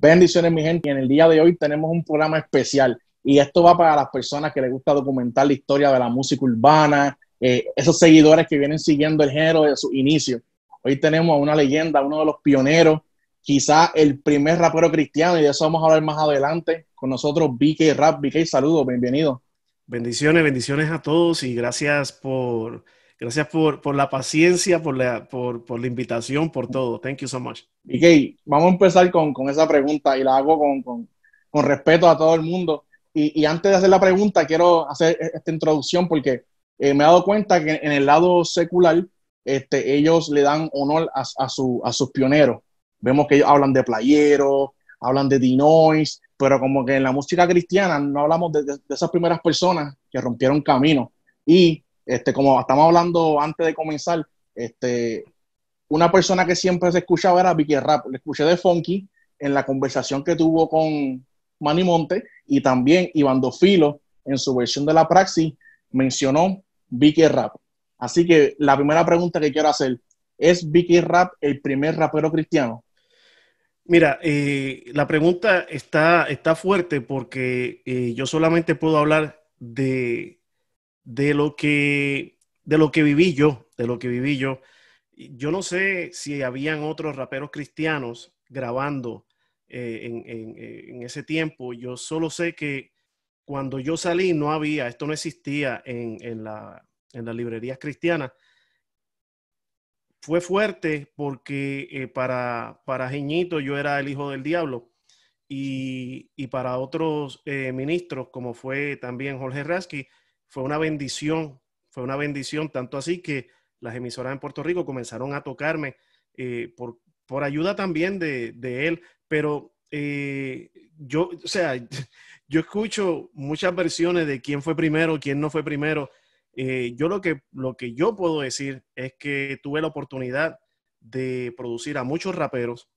Bendiciones, mi gente. Y en el día de hoy tenemos un programa especial. Y esto va para las personas que les gusta documentar la historia de la música urbana, eh, esos seguidores que vienen siguiendo el género de su inicio. Hoy tenemos a una leyenda, uno de los pioneros, quizá el primer rapero cristiano, y de eso vamos a hablar más adelante. Con nosotros, BK Rap. BK, saludos, bienvenido. Bendiciones, bendiciones a todos y gracias por, gracias por, por la paciencia, por la, por, por, la invitación, por todo. Thank you so much. BK, vamos a empezar con, con esa pregunta y la hago con, con, con respeto a todo el mundo. Y, y, antes de hacer la pregunta, quiero hacer e-, esta introducción porque eh, me he dado cuenta que en el lado secular, este, ellos le dan honor a, a, su, a sus pioneros. Vemos que ellos hablan de playeros, hablan de Dinois, pero como que en la música cristiana no hablamos de, de, de esas primeras personas que rompieron camino. Y este, como estamos hablando antes de comenzar, este, una persona que siempre se escuchaba era Vicky Rap. Le escuché de Funky en la conversación que tuvo con Manny Monte y también Iván Dofilo en su versión de la praxis mencionó Vicky Rap. Así que la primera pregunta que quiero hacer, ¿es Vicky Rap el primer rapero cristiano? Mira, eh, la pregunta está, está fuerte porque eh, yo solamente puedo hablar de, de, lo que, de lo que viví yo, de lo que viví yo. Yo no sé si habían otros raperos cristianos grabando eh, en, en, en, ese tiempo. Yo solo sé que cuando yo salí no había, esto no existía en, en, la, las librerías cristianas fue fuerte porque eh, para, para Jeñito yo era el hijo del diablo y, y para otros eh, ministros, como fue también Jorge Rasky, fue una bendición, fue una bendición, tanto así que las emisoras en Puerto Rico comenzaron a tocarme eh, por, por, ayuda también de, de él, pero eh, yo, o sea, yo escucho muchas versiones de quién fue primero, quién no fue primero. Eh, yo lo que, lo que yo puedo decir es que tuve la oportunidad de producir a muchos raperos,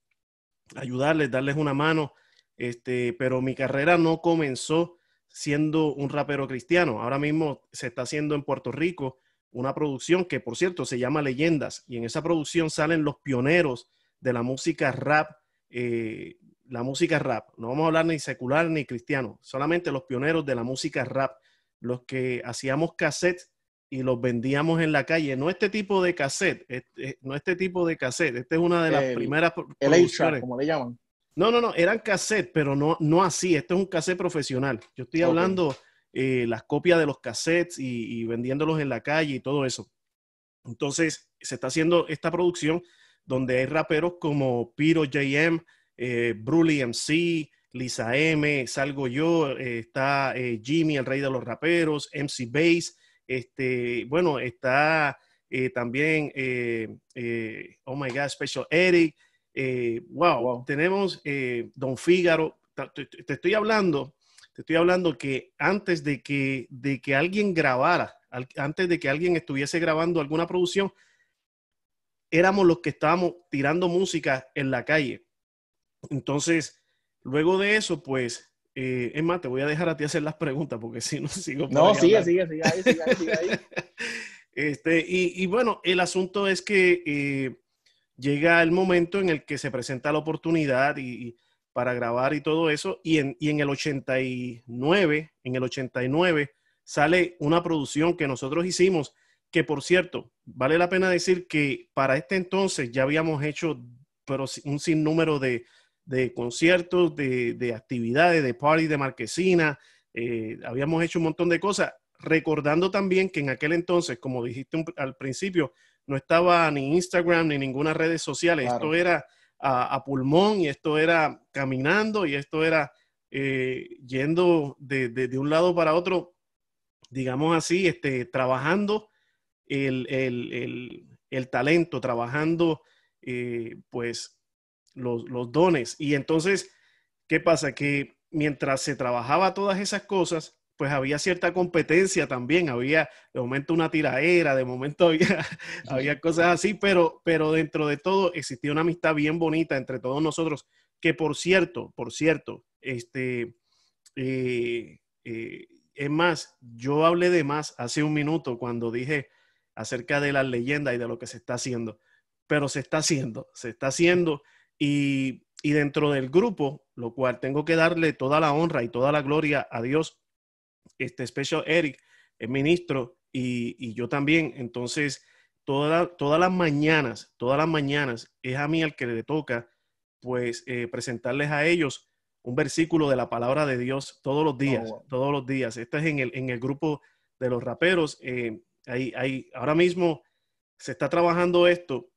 ayudarles, darles una mano, este, pero mi carrera no comenzó siendo un rapero cristiano. Ahora mismo se está haciendo en Puerto Rico una producción que, por cierto, se llama Leyendas, y en esa producción salen los pioneros de la música rap, eh, la música rap. No vamos a hablar ni secular ni cristiano, solamente los pioneros de la música rap, los que hacíamos cassettes y los vendíamos en la calle. No este tipo de cassette, este, no este tipo de cassette. Esta es una de las el, primeras el A-Track, como le llaman. No, no, no, eran cassette, pero no, no así. Este es un cassette profesional. Yo estoy hablando okay. eh, las copias de los cassettes y, y, vendiéndolos en la calle y todo eso. Entonces, se está haciendo esta producción donde hay raperos como Piro JM, eh, Brully MC, Lisa M, salgo yo, eh, está eh, Jimmy, el rey de los raperos, MC Bass, este, bueno, está también, oh my God, Special Eric. Wow, wow, tenemos Don Fígaro. Te, te, estoy hablando, te estoy hablando que antes de que, de que alguien grabara, antes de que alguien estuviese grabando alguna producción, éramos los que estábamos tirando música en la calle. Entonces, luego de eso, pues eh, es más, te voy a dejar a ti hacer las preguntas porque si no sigo. No, sigue, sigue, sigue ahí, sigue ahí, sigue ahí. este, y, y, bueno, el asunto es que eh, llega el momento en el que se presenta la oportunidad y, para grabar y todo eso, y en, y en el 89, en el 89 sale una producción que nosotros hicimos, que por cierto, vale la pena decir que para este entonces ya habíamos hecho pero un sinnúmero de, de conciertos, de, de, actividades, de party de marquesina. Eh, habíamos hecho un montón de cosas, recordando también que en aquel entonces, como dijiste al principio, no estaba ni Instagram ni ninguna redes sociales. Claro. Esto era a, a, pulmón y esto era caminando y esto era eh, yendo de, de, de, un lado para otro, digamos así, este, trabajando el, el, el, el talento, trabajando eh, pues los, los dones. Y entonces, ¿qué pasa? Que mientras se trabajaba todas esas cosas, pues había cierta competencia también, había de momento una tiraera, de momento había, había cosas así, pero, pero dentro de todo existía una amistad bien bonita entre todos nosotros, que por cierto, por cierto, este, eh, eh, es más, yo hablé de más hace un minuto cuando dije acerca de las leyendas y de lo que se está haciendo, pero se está haciendo, se está haciendo y, y dentro del grupo, lo cual tengo que darle toda la honra y toda la gloria a Dios, este Special Eric, el ministro, y, yo también. Entonces, toda, todas las mañanas, todas las mañanas, es a mí al que le toca, pues, eh, presentarles a ellos un versículo de la palabra de Dios todos los días, oh, todos los días. Este es en el, en el grupo de los raperos. Eh, hay, ahora mismo se está trabajando esto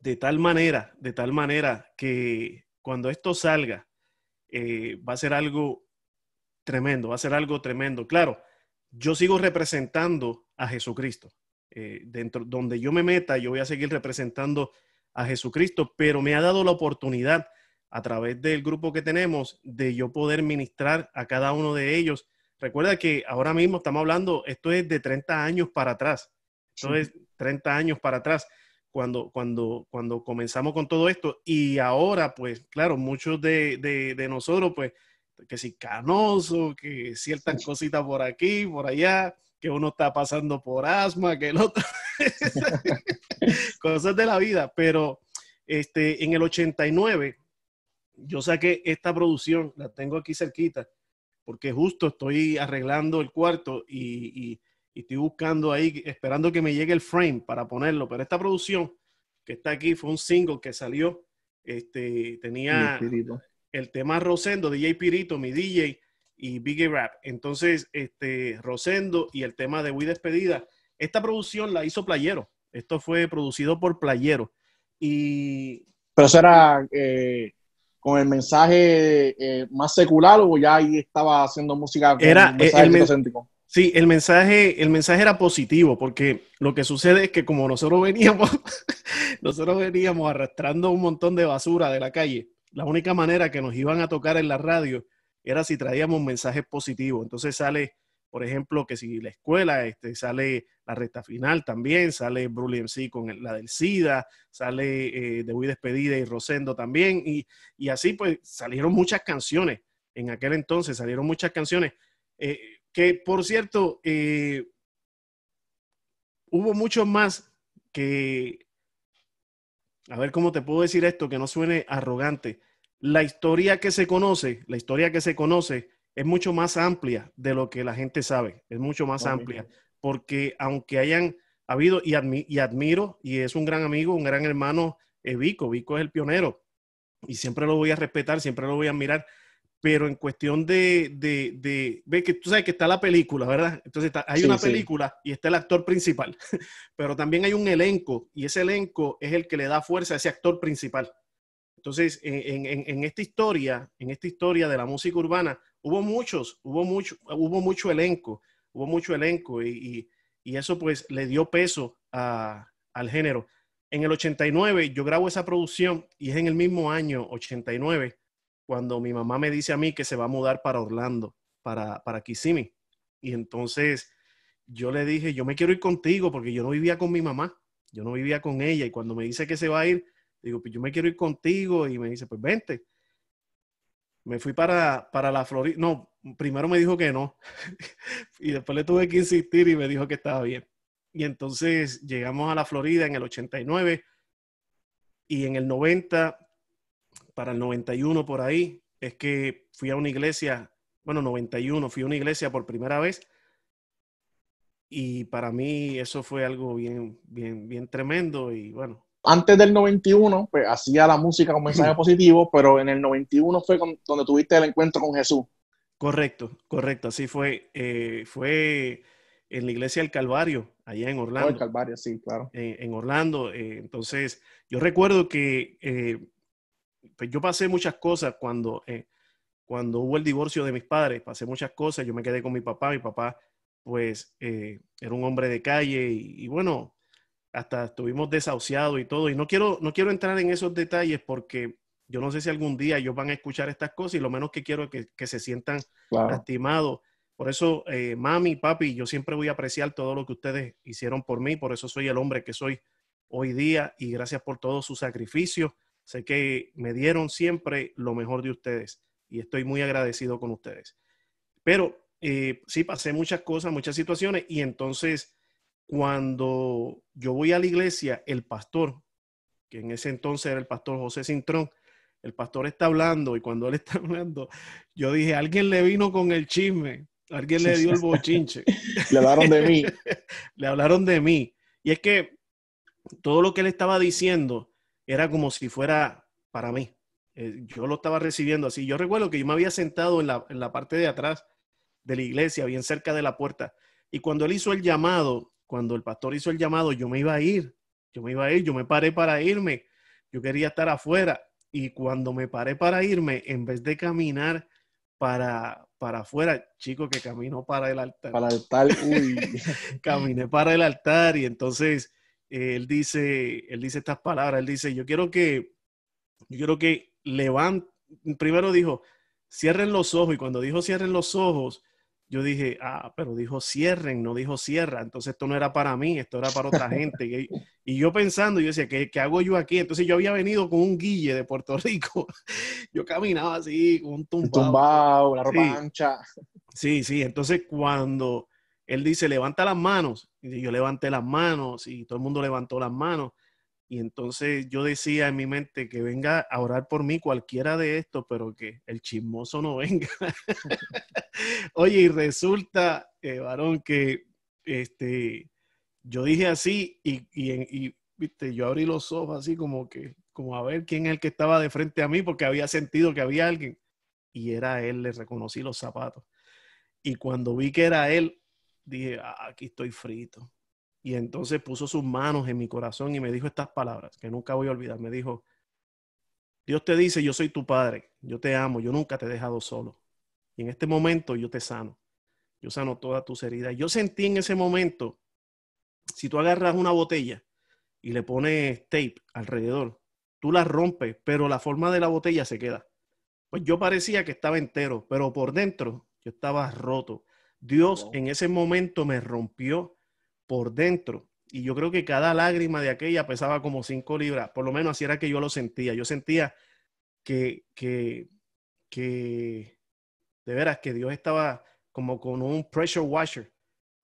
de tal manera, de tal manera que cuando esto salga, eh, va a ser algo tremendo, va a ser algo tremendo. Claro, yo sigo representando a Jesucristo. Eh, dentro donde yo me meta, yo voy a seguir representando a Jesucristo, pero me ha dado la oportunidad a través del grupo que tenemos de yo poder ministrar a cada uno de ellos. Recuerda que ahora mismo estamos hablando, esto es de 30 años para atrás. Esto es 30 años para atrás cuando, cuando, cuando comenzamos con todo esto. Y ahora, pues, claro, muchos de, de, nosotros, pues, que si canoso, que ciertas cositas por aquí, por allá, que uno está pasando por asma, que el otro. Cosas de la vida. Pero este, en el 89, yo saqué esta producción, la tengo aquí cerquita, porque justo estoy arreglando el cuarto y, estoy buscando ahí, esperando que me llegue el frame para ponerlo. Pero esta producción que está aquí fue un single que salió, este, tenía el tema Rosendo, DJ Pirito, mi DJ y Biggie Rap. Entonces, este, Rosendo y el tema de We Despedida. Esta producción la hizo Playero. Esto fue producido por Playero. Y... Pero eso era... Eh, con el mensaje eh, más secular o ya ahí estaba haciendo música con era, eh, el mensaje el, Sí, el mensaje, el mensaje era positivo, porque lo que sucede es que como nosotros veníamos, nosotros veníamos arrastrando un montón de basura de la calle, la única manera que nos iban a tocar en la radio era si traíamos mensajes positivos. Entonces sale por ejemplo, que si la escuela, este, sale la recta final también, sale Brully MC con la del SIDA, sale eh, De Muy Despedida y Rosendo también, y, y, así pues salieron muchas canciones, en aquel entonces salieron muchas canciones, eh, que por cierto, eh, hubo muchos más que, a ver cómo te puedo decir esto, que no suene arrogante, la historia que se conoce, la historia que se conoce, es mucho más amplia de lo que la gente sabe, es mucho más amplia, porque aunque hayan habido, y, y, admiro, y es un gran amigo, un gran hermano, eh, Vico, Vico es el pionero, y siempre lo voy a respetar, siempre lo voy a admirar, pero en cuestión de, de, de ve que tú sabes que está la película, ¿verdad? Entonces hay una película y está el actor principal, pero también hay un elenco, y ese elenco es el que le da fuerza a ese actor principal. Entonces, en, en, en, esta historia, en esta historia de la música urbana, hubo muchos, hubo mucho, hubo mucho elenco, hubo mucho elenco y, eso pues le dio peso al género. En el 89 yo grabo esa producción y es en el mismo año 89 cuando mi mamá me dice a mí que se va a mudar para Orlando, para, para Kissimmee. Y entonces yo le dije, yo me quiero ir contigo porque yo no vivía con mi mamá, yo no vivía con ella. Y cuando me dice que se va a ir, digo, pues yo me quiero ir contigo y me dice, pues vente me fui para, para la Florida. No, primero me dijo que no. y después le tuve que insistir y me dijo que estaba bien. Y entonces llegamos a la Florida en el 89 y en el 90, para el 91 por ahí, es que fui a una iglesia, bueno, 91, fui a una iglesia por primera vez. Y para mí eso fue algo bien, bien, bien tremendo y bueno, antes del 91, pues hacía la música con mensaje positivo, pero en el 91 fue donde tuviste el encuentro con Jesús. Correcto, correcto, así fue. Eh, fue en la iglesia del Calvario, allá en Orlando. Oh, el Calvario, sí, claro. en Orlando. Eh, entonces, yo recuerdo que eh, pues yo pasé muchas cosas cuando, cuando hubo el divorcio de mis padres, pasé muchas cosas, yo me quedé con mi papá, mi papá pues era un hombre de calle y bueno, hasta estuvimos desahuciados y todo. Y no quiero, no quiero entrar en esos detalles porque yo no sé si algún día ellos van a escuchar estas cosas y lo menos que quiero es que, se sientan lastimados. Por eso, eh, mami, papi, yo siempre voy a apreciar todo lo que ustedes hicieron por mí. Por eso soy el hombre que soy hoy día y gracias por todo su sacrificio. Sé que me dieron siempre lo mejor de ustedes y estoy muy agradecido con ustedes. Pero eh, sí, pasé muchas cosas, muchas situaciones y entonces cuando yo voy a la iglesia, el pastor, que en ese entonces era el pastor José Cintrón, el pastor está hablando y cuando él está hablando, yo dije, alguien le vino con el chisme, alguien le dio el bochinche. le hablaron de mí. le hablaron de mí. Y es que todo lo que él estaba diciendo era como si fuera para mí. Eh, yo lo estaba recibiendo así. Yo recuerdo que yo me había sentado en la, en la parte de atrás de la iglesia, bien cerca de la puerta. Y cuando él hizo el llamado, cuando el pastor hizo el llamado, yo me iba a ir. Yo me iba a ir, yo me paré para irme. Yo quería estar afuera. Y cuando me paré para irme, en vez de caminar para, para afuera, chico, que caminó para el altar. Para el altar, uy. Caminé para el altar y entonces él dice, él dice estas palabras, él dice, yo quiero que, yo quiero que levanten, primero dijo, cierren los ojos y cuando dijo cierren los ojos, yo dije, ah, pero dijo cierren, no dijo cierra. Entonces esto no era para mí, esto era para otra gente. Y, yo pensando, yo decía, ¿qué, ¿qué, hago yo aquí? Entonces yo había venido con un guille de Puerto Rico. Yo caminaba así, con un tumbao. tumbao, la ropa ancha. Sí, sí. Entonces cuando él dice, levanta las manos, y yo levanté las manos y todo el mundo levantó las manos. Y entonces yo decía en mi mente que venga a orar por mí cualquiera de estos, pero que el chismoso no venga. Oye, y resulta, eh, varón, que este, yo dije así y, y, viste, yo abrí los ojos así como que, como a ver quién es el que estaba de frente a mí, porque había sentido que había alguien. Y era él, le reconocí los zapatos. Y cuando vi que era él, dije, ah, aquí estoy frito y entonces puso sus manos en mi corazón y me dijo estas palabras que nunca voy a olvidar. Me dijo, Dios te dice, yo soy tu padre, yo te amo, yo nunca te he dejado solo. Y en este momento yo te sano. Yo sano todas tus heridas. Yo sentí en ese momento, si tú agarras una botella y le pones tape alrededor, tú la rompes, pero la forma de la botella se queda. Pues yo parecía que estaba entero, pero por dentro yo estaba roto. Dios en ese momento me rompió por dentro. Y yo creo que cada lágrima de aquella pesaba como cinco libras, por lo menos así era que yo lo sentía. Yo sentía que, que, que de veras, que Dios estaba como con un pressure washer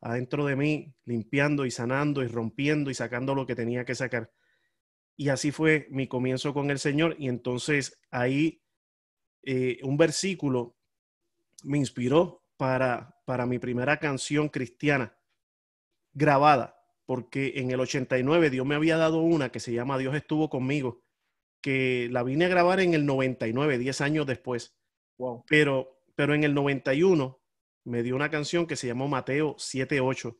adentro de mí, limpiando y sanando y rompiendo y sacando lo que tenía que sacar. Y así fue mi comienzo con el Señor. Y entonces ahí eh, un versículo me inspiró para, para mi primera canción cristiana grabada, porque en el 89 Dios me había dado una que se llama Dios estuvo conmigo, que la vine a grabar en el 99, 10 años después. Wow. Pero, pero en el 91 me dio una canción que se llamó Mateo 78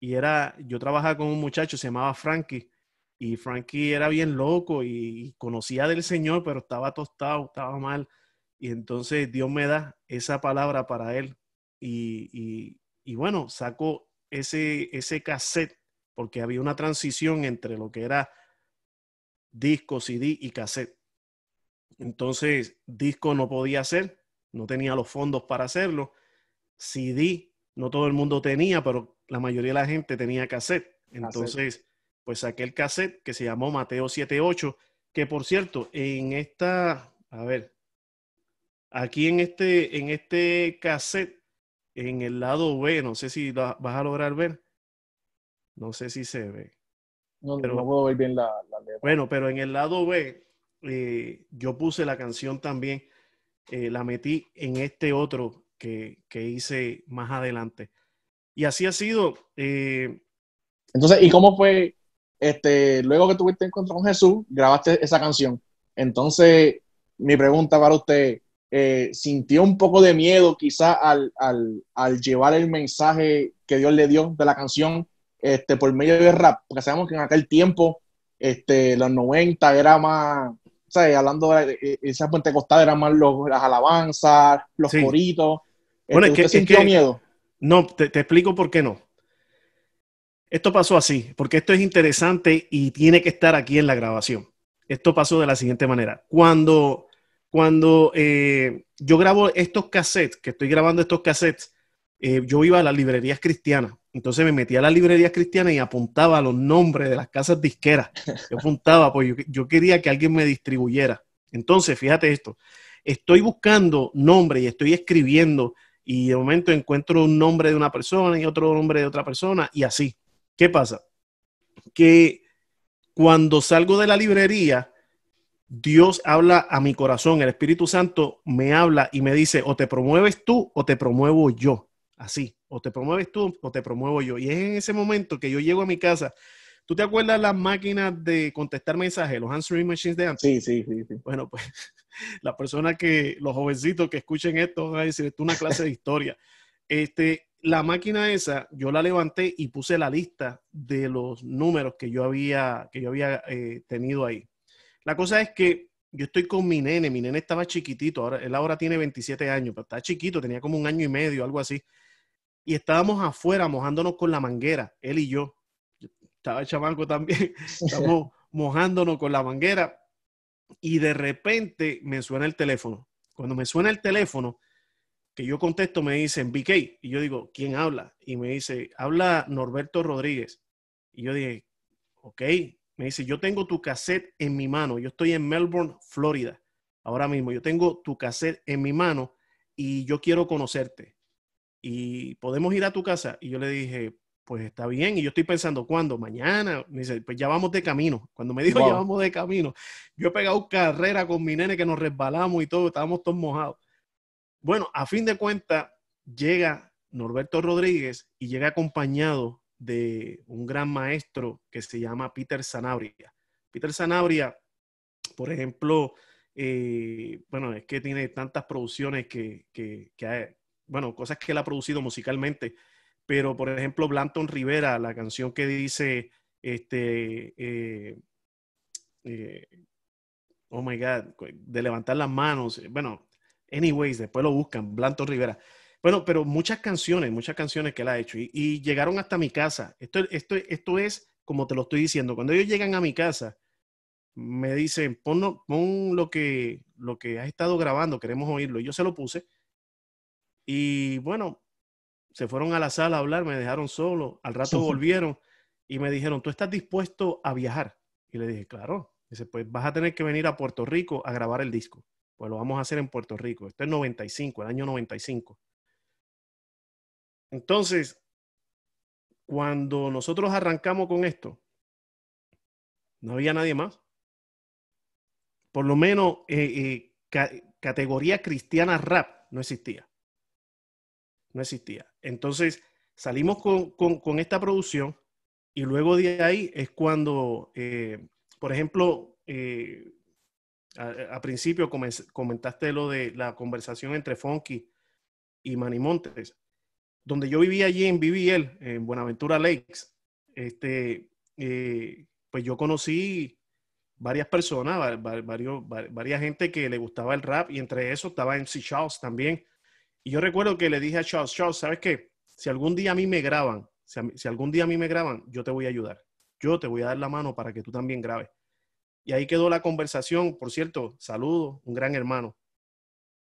y era, yo trabajaba con un muchacho, se llamaba Frankie, y Frankie era bien loco y conocía del Señor, pero estaba tostado, estaba mal. Y entonces Dios me da esa palabra para él. Y, y, y bueno, saco ese, ese cassette, porque había una transición entre lo que era disco, CD y cassette. Entonces, disco no podía hacer, no tenía los fondos para hacerlo. CD, no todo el mundo tenía, pero la mayoría de la gente tenía cassette. Entonces, pues saqué el cassette que se llamó Mateo 78, que por cierto, en esta, a ver, aquí en este, en este cassette en el lado B, no sé si vas a lograr ver. No sé si se ve. No, pero, no puedo ver bien la, letra. Bueno, pero en el lado B, eh, yo puse la canción también, eh, la metí en este otro que, que, hice más adelante. Y así ha sido. Eh, Entonces, ¿y cómo fue? Este, luego que tuviste encuentro con Jesús, grabaste esa canción. Entonces, mi pregunta para usted, eh, sintió un poco de miedo quizá al, llevar el mensaje que Dios le dio de la canción este, por medio del rap, porque sabemos que en aquel tiempo, este, los 90 era más, ¿sabes? hablando de esa puente costada, eran más las alabanzas, los coritos. Bueno, es este, que, sintió miedo? No, te, te explico por qué no. Esto pasó así, porque esto es interesante y tiene que estar aquí en la grabación. Esto pasó de la siguiente manera. Cuando cuando eh, yo grabo estos cassettes, que estoy grabando estos cassettes, eh, yo iba a las librerías cristianas. Entonces me metía a las librerías cristianas y apuntaba los nombres de las casas disqueras. Yo apuntaba, pues yo, quería que alguien me distribuyera. Entonces, fíjate esto, estoy buscando nombres y estoy escribiendo y de momento encuentro un nombre de una persona y otro nombre de otra persona y así. ¿Qué pasa? Que cuando salgo de la librería, Dios habla a mi corazón, el Espíritu Santo me habla y me dice, o te promueves tú o te promuevo yo. Así, o te promueves tú o te promuevo yo. Y es en ese momento que yo llego a mi casa. ¿Tú te acuerdas las máquinas de contestar mensajes, los answering machines de antes? Sí, sí, sí. sí. Bueno, pues la persona que, los jovencitos que escuchen esto van a decir, esto es una clase de historia. Este, la máquina esa, yo la levanté y puse la lista de los números que yo había, que yo había eh, tenido ahí. La cosa es que yo estoy con mi nene, mi nene estaba chiquitito, ahora, él ahora tiene 27 años, pero está chiquito, tenía como un año y medio, algo así. Y estábamos afuera mojándonos con la manguera, él y yo. estaba chamaco también, estamos mojándonos con la manguera y de repente me suena el teléfono. Cuando me suena el teléfono, que yo contesto, me dicen BK. Y yo digo, ¿quién habla? Y me dice, habla Norberto Rodríguez. Y yo dije, ok, me dice, yo tengo tu cassette en mi mano. Yo estoy en Melbourne, Florida. Ahora mismo, yo tengo tu cassette en mi mano y yo quiero conocerte. Y podemos ir a tu casa. Y yo le dije, pues está bien. Y yo estoy pensando, ¿cuándo? Mañana. Me dice, pues ya vamos de camino. Cuando me dijo, ya vamos de camino, yo he pegado carrera con mi nene que nos resbalamos y todo, estábamos todos mojados. Bueno, a fin de cuentas, llega Norberto Rodríguez y llega acompañado de un gran maestro que se llama Peter Sanabria. Peter Sanabria, por ejemplo, eh, bueno, es que tiene tantas producciones que, que, bueno, cosas que él ha producido musicalmente, pero por ejemplo, Blanton Rivera, la canción que dice, este, eh, eh, oh my God, de levantar las manos, bueno, anyways, después lo buscan, Blanton Rivera. Bueno, pero muchas canciones, muchas canciones que él ha hecho y, llegaron hasta mi casa. Esto, esto, esto es como te lo estoy diciendo. Cuando ellos llegan a mi casa, me dicen, pon, pon lo, que, lo que has estado grabando, queremos oírlo. Y yo se lo puse. Y bueno, se fueron a la sala a hablar, me dejaron solo. Al rato volvieron y me dijeron, ¿tú estás dispuesto a viajar? Y le dije, claro. Dice, pues vas a tener que venir a Puerto Rico a grabar el disco. Pues lo vamos a hacer en Puerto Rico. Esto es 95, el año 95. Entonces, cuando nosotros arrancamos con esto, no había nadie más. Por lo menos eh, eh, categoría cristiana rap no existía. No existía. Entonces, salimos con, esta producción y luego de ahí es cuando, eh, por ejemplo, a, principio comentaste lo de la conversación entre Funky y Manimontes donde yo vivía allí en BBL, en Buenaventura Lakes, este, eh, pues yo conocí varias personas, varios, varias gente que le gustaba el rap y entre eso estaba MC Charles también. Y yo recuerdo que le dije a Charles, Charles, ¿sabes qué? Si algún día a mí me graban, si, si algún día a mí me graban, yo te voy a ayudar. Yo te voy a dar la mano para que tú también grabes. Y ahí quedó la conversación. Por cierto, saludo, un gran hermano.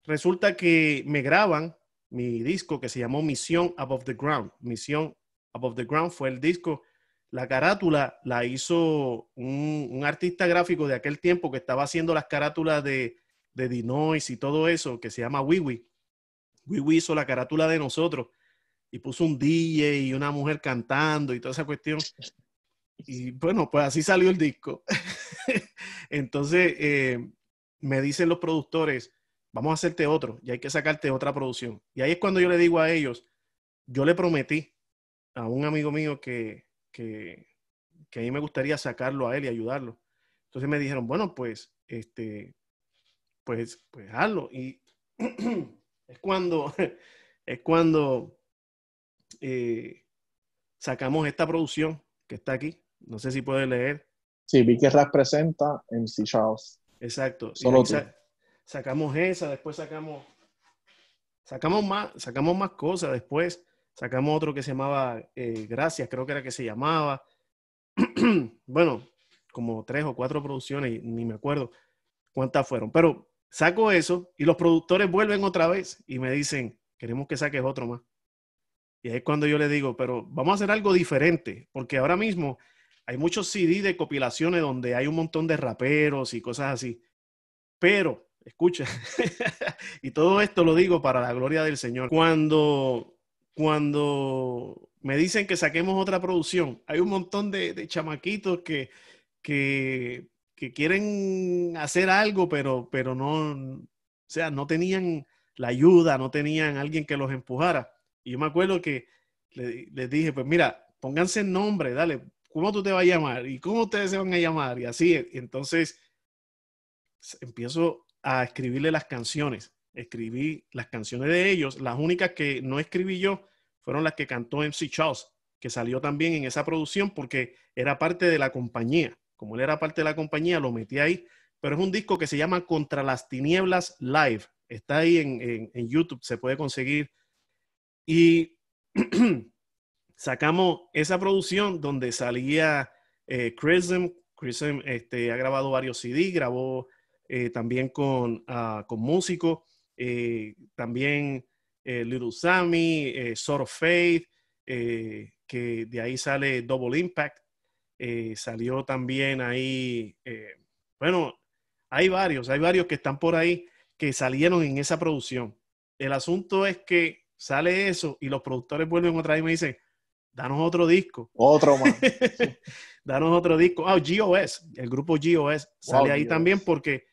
Resulta que me graban mi disco que se llamó Misión Above the Ground. Misión Above the Ground fue el disco. La carátula la hizo un, artista gráfico de aquel tiempo que estaba haciendo las carátulas de, de Dinois y todo eso, que se llama Wiwi. Wiwi hizo la carátula de nosotros y puso un DJ y una mujer cantando y toda esa cuestión. Y bueno, pues así salió el disco. Entonces, eh, me dicen los productores, vamos a hacerte otro y hay que sacarte otra producción. Y ahí es cuando yo le digo a ellos, yo le prometí a un amigo mío que, que, que a mí me gustaría sacarlo a él y ayudarlo. Entonces me dijeron, bueno, pues, este, pues, pues hazlo. Y es cuando, es cuando eh, sacamos esta producción que está aquí. No sé si puede leer. Sí, vi que representa en C. Charles. Exacto. Solo sacamos esa, después sacamos, sacamos más, sacamos más cosas, después sacamos otro que se llamaba eh, Gracias, creo que era que se llamaba. bueno, como tres o cuatro producciones, ni me acuerdo cuántas fueron, pero saco eso y los productores vuelven otra vez y me dicen, queremos que saques otro más. Y ahí es cuando yo le digo, pero vamos a hacer algo diferente, porque ahora mismo hay muchos CD de compilaciones donde hay un montón de raperos y cosas así. Pero escucha, y todo esto lo digo para la gloria del Señor. Cuando, cuando me dicen que saquemos otra producción, hay un montón de, chamaquitos que, que, quieren hacer algo, pero, pero no, o sea, no tenían la ayuda, no tenían alguien que los empujara. Y yo me acuerdo que les dije, pues mira, pónganse el nombre, dale, ¿cómo tú te vas a llamar? ¿Y cómo ustedes se van a llamar? Y así, entonces empiezo a escribirle las canciones. Escribí las canciones de ellos. Las únicas que no escribí yo fueron las que cantó MC Charles, que salió también en esa producción porque era parte de la compañía. Como él era parte de la compañía, lo metí ahí. Pero es un disco que se llama Contra las Tinieblas Live. Está ahí en, en YouTube, se puede conseguir. Y sacamos esa producción donde salía eh, Chrism. Este, ha grabado varios CD, grabó eh, también con, uh, con músicos, eh, también eh, Little Sammy, Sort of Faith, que de ahí sale Double Impact. salió también ahí, bueno, hay varios, hay varios que están por ahí que salieron en esa producción. El asunto es que sale eso y los productores vuelven otra vez y me dicen, danos otro disco. Otro más. danos otro disco. Ah, GOS, el grupo GOS sale ahí también porque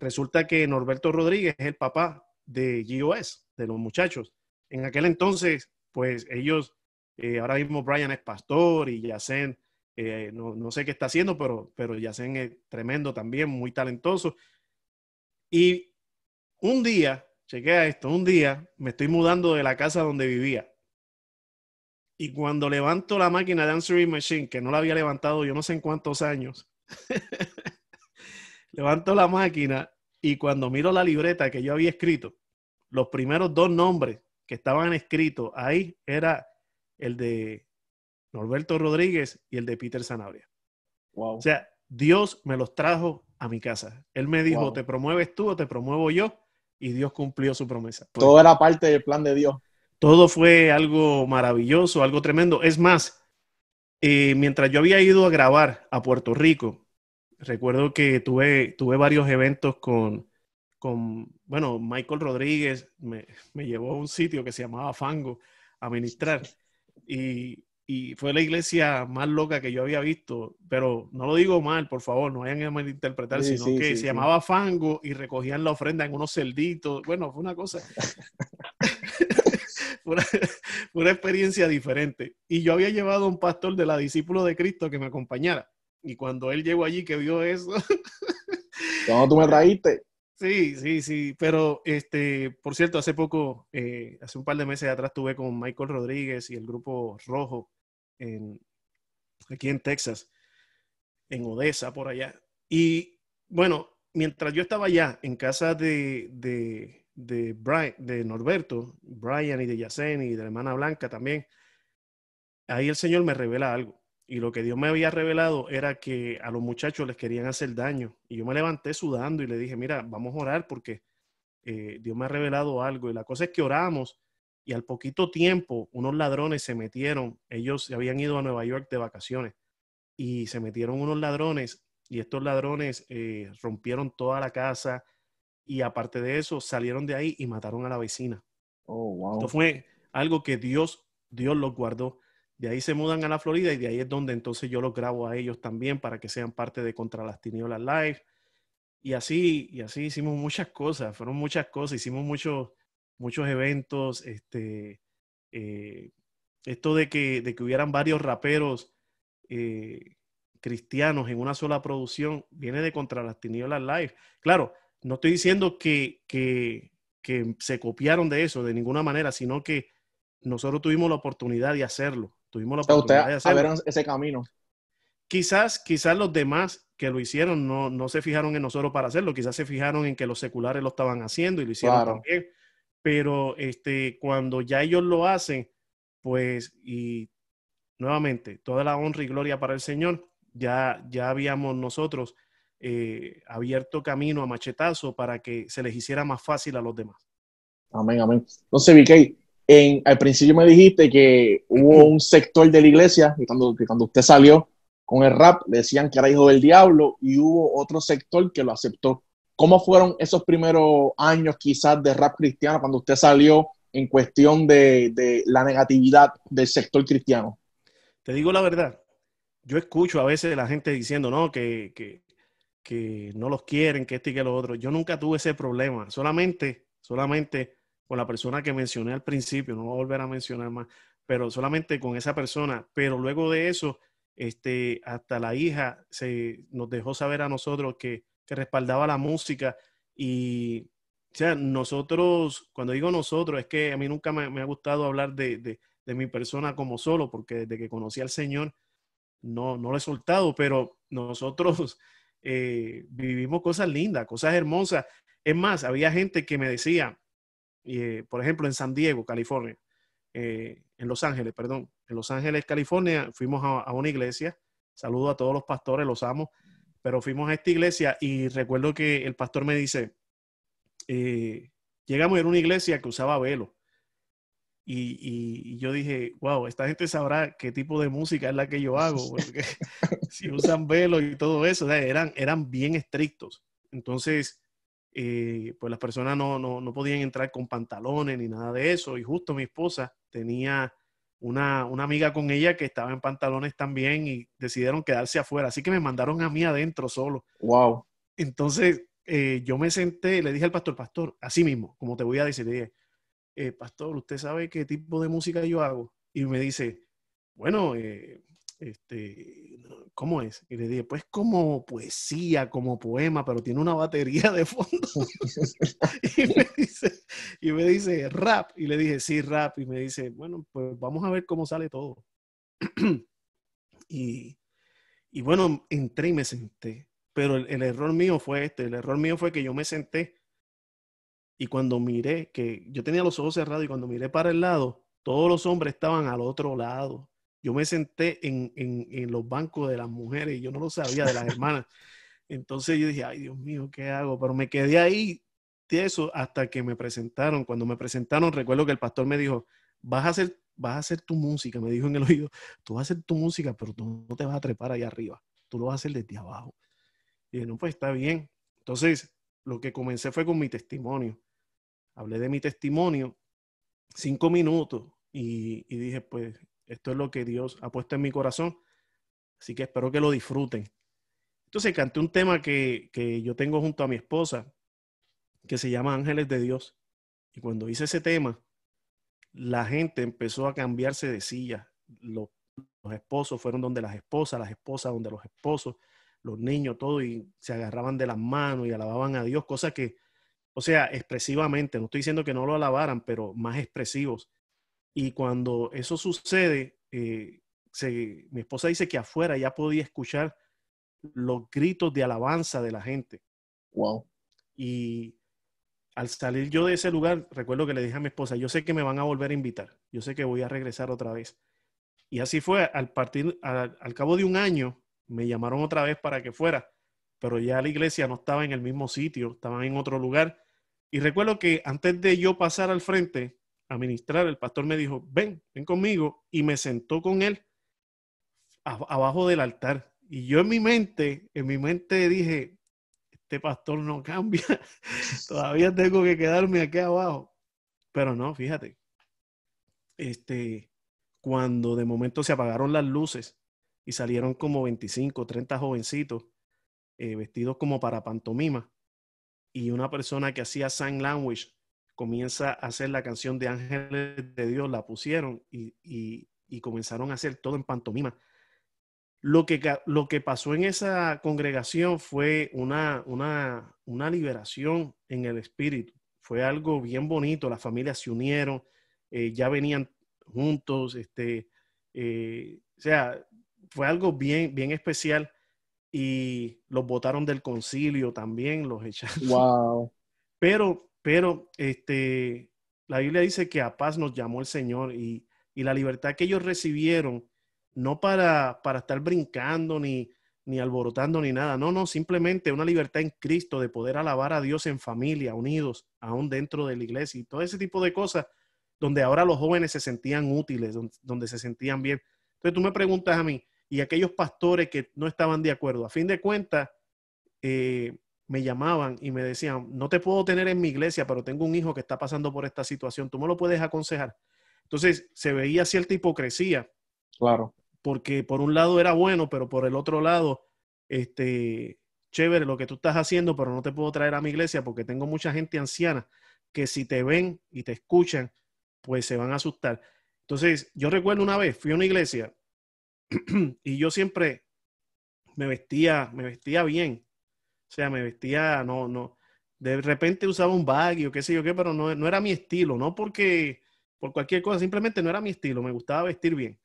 resulta que Norberto Rodríguez es el papá de GOS, de los muchachos. En aquel entonces, pues ellos, eh, ahora mismo Brian es pastor y Yacen, eh, no, no, sé qué está haciendo, pero, pero Yacen es tremendo también, muy talentoso. Y un día, chequea esto, un día me estoy mudando de la casa donde vivía y cuando levanto la máquina de Answering Machine, que no la había levantado yo no sé en cuántos años, levanto la máquina y cuando miro la libreta que yo había escrito, los primeros dos nombres que estaban escritos ahí era el de Norberto Rodríguez y el de Peter Sanabria. O sea, Dios me los trajo a mi casa. Él me dijo, ¿te promueves tú o te promuevo yo? Y Dios cumplió su promesa. Todo era parte del plan de Dios. Todo fue algo maravilloso, algo tremendo. Es más, eh, mientras yo había ido a grabar a Puerto Rico, recuerdo que tuve, tuve varios eventos con, con, bueno, Michael Rodríguez me, me llevó a un sitio que se llamaba Fango a ministrar. Y, y, fue la iglesia más loca que yo había visto, pero no lo digo mal, por favor, no vayan a malinterpretar, sino que se llamaba Fango y recogían la ofrenda en unos celditos. Bueno, fue una cosa. una, una, experiencia diferente. Y yo había llevado a un pastor de la discípulo de Cristo que me acompañara. Y cuando él llegó allí, que vio eso. ¿Cómo tú me traíste? Sí, sí, sí. Pero, este, por cierto, hace poco, eh, hace un par de meses atrás, estuve con Michael Rodríguez y el grupo Rojo en, aquí en Texas, en Odessa, por allá. Y bueno, mientras yo estaba allá en casa de, de de, Brian, de Norberto, Brian y de Yacen y de la hermana Blanca también, ahí el Señor me revela algo. Y lo que Dios me había revelado era que a los muchachos les querían hacer daño. Y yo me levanté sudando y le dije, mira, vamos a orar porque eh, Dios me ha revelado algo. Y la cosa es que oramos y al poquito tiempo unos ladrones se metieron. Ellos se habían ido a Nueva York de vacaciones y se metieron unos ladrones y estos ladrones eh, rompieron toda la casa, y aparte de eso salieron de ahí y mataron a la vecina. Oh, wow. Esto fue algo que Dios, Dios los guardó. De ahí se mudan a la Florida y de ahí es donde entonces yo los grabo a ellos también para que sean parte de Contra las Tinieblas Live. Y así, y así hicimos muchas cosas, fueron muchas cosas, hicimos muchos, muchos eventos, este, eh, esto de que, de que hubieran varios raperos eh, cristianos en una sola producción, viene de Contra las Tinieblas Live. Claro, no estoy diciendo que, que, se copiaron de eso de ninguna manera, sino que nosotros tuvimos la oportunidad de hacerlo. Tuvimos la oportunidad de hacerlo. ese camino. Quizás, quizás los demás que lo hicieron no, no, se fijaron en nosotros para hacerlo, quizás se fijaron en que los seculares lo estaban haciendo y lo hicieron también. Pero este, cuando ya ellos lo hacen, pues, y nuevamente, toda la honra y gloria para el Señor, ya, ya habíamos nosotros eh, abierto camino a machetazo para que se les hiciera más fácil a los demás. Amén, amén. Entonces, Vicky, en, al principio me dijiste que hubo un sector de la iglesia, que cuando, que cuando usted salió con el rap, le decían que era hijo del diablo, y hubo otro sector que lo aceptó. ¿Cómo fueron esos primeros años quizás de rap cristiano cuando usted salió en cuestión de, de la negatividad del sector cristiano? Te digo la verdad, yo escucho a veces la gente diciendo, no, que, que, que no los quieren, que este y que lo otro. Yo nunca tuve ese problema, solamente, solamente con la persona que mencioné al principio, no voy a volver a mencionar más, pero solamente con esa persona. Pero luego de eso, este, hasta la hija se nos dejó saber a nosotros que, que respaldaba la música y, o sea, nosotros, cuando digo nosotros, es que a mí nunca me, ha gustado hablar de, de, de, mi persona como solo, porque desde que conocí al Señor, no, no lo he soltado, pero nosotros eh, vivimos cosas lindas, cosas hermosas. Es más, había gente que me decía, eh, por ejemplo, en San Diego, California, eh, en Los Ángeles, perdón, en Los Ángeles, California, fuimos a, una iglesia. Saludo a todos los pastores, los amo, pero fuimos a esta iglesia y recuerdo que el pastor me dice, llegamos a una iglesia que usaba velo. Y, yo dije, wow, esta gente sabrá qué tipo de música es la que yo hago, porque si usan velo y todo eso, eran, eran bien estrictos. Entonces, eh, pues las personas no, no, no, podían entrar con pantalones ni nada de eso. Y justo mi esposa tenía una, una, amiga con ella que estaba en pantalones también y decidieron quedarse afuera. Así que me mandaron a mí adentro solo. Wow. Entonces, eh, yo me senté, le dije al pastor, pastor, así mismo, como te voy a decir, dije, eh, pastor, ¿usted sabe qué tipo de música yo hago? Y me dice, bueno, eh, este, ¿cómo es? Y le dije, pues como poesía, como poema, pero tiene una batería de fondo. y, me dice, rap. Y le dije, sí, rap. Y me dice, bueno, pues vamos a ver cómo sale todo. y, y, bueno, entré y me senté. Pero el error mío fue este. El error mío fue que yo me senté y cuando miré, que yo tenía los ojos cerrados y cuando miré para el lado, todos los hombres estaban al otro lado. Yo me senté en, en, en los bancos de las mujeres y yo no lo sabía de las hermanas. Entonces yo dije, ay Dios mío, ¿qué hago? Pero me quedé ahí de eso hasta que me presentaron. Cuando me presentaron, recuerdo que el pastor me dijo, vas a hacer, vas a hacer tu música, me dijo en el oído, tú vas a hacer tu música, pero tú no te vas a trepar ahí arriba, tú lo vas a hacer desde abajo. Y dije, no, pues está bien. Entonces, lo que comencé fue con mi testimonio hablé de mi testimonio cinco minutos y, dije, pues esto es lo que Dios ha puesto en mi corazón, así que espero que lo disfruten. Entonces canté un tema que, yo tengo junto a mi esposa, que se llama Ángeles de Dios. Y cuando hice ese tema, la gente empezó a cambiarse de silla. Los, los, esposos fueron donde las esposas, las esposas donde los esposos, los niños, todo, y se agarraban de las manos y alababan a Dios, cosa que o sea, expresivamente, no estoy diciendo que no lo alabaran, pero más expresivos. Y cuando eso sucede, eh, mi esposa dice que afuera ya podía escuchar los gritos de alabanza de la gente. Wow. Y al salir yo de ese lugar, recuerdo que le dije a mi esposa, yo sé que me van a volver a invitar, yo sé que voy a regresar otra vez. Y así fue, al partir, al cabo de un año, me llamaron otra vez para que fuera pero ya la iglesia no estaba en el mismo sitio, estaba en otro lugar. Y recuerdo que antes de yo pasar al frente a ministrar, el pastor me dijo, ven, ven conmigo, y me sentó con él abajo del altar. Y yo en mi mente, en mi mente dije, este pastor no cambia, todavía tengo que quedarme aquí abajo. Pero no, fíjate, este, cuando de momento se apagaron las luces y salieron como 25, 30 jovencitos, eh, vestidos como para pantomima. Y una persona que hacía sign language comienza a hacer la canción de Ángeles de Dios, la pusieron y, y, comenzaron a hacer todo en pantomima. Lo que, lo que pasó en esa congregación fue una, una, una liberación en el espíritu. Fue algo bien bonito, las familias se unieron, eh, ya venían juntos, este, eh, o sea, fue algo bien, bien especial y los votaron del concilio también, los echaron. Wow. Pero, pero, este, la Biblia dice que a paz nos llamó el Señor y, y la libertad que ellos recibieron, no para, para estar brincando ni, ni alborotando ni nada, no, no, simplemente una libertad en Cristo de poder alabar a Dios en familia, unidos, aún dentro de la iglesia y todo ese tipo de cosas, donde ahora los jóvenes se sentían útiles, donde, donde se sentían bien. Entonces tú me preguntas a mí, y aquellos pastores que no estaban de acuerdo. A fin de cuentas, eh, me llamaban y me decían, no te puedo tener en mi iglesia, pero tengo un hijo que está pasando por esta situación, tú me lo puedes aconsejar. Entonces se veía cierta hipocresía. Claro. Porque por un lado era bueno, pero por el otro lado, este, chévere lo que tú estás haciendo, pero no te puedo traer a mi iglesia porque tengo mucha gente anciana que si te ven y te escuchan, pues se van a asustar. Entonces, yo recuerdo una vez, fui a una iglesia y yo siempre me vestía, me vestía bien. O sea, me vestía, no, no, de repente usaba un baggy o qué sé yo qué, pero no, no era mi estilo, no porque por cualquier cosa, simplemente no era mi estilo, me gustaba vestir bien.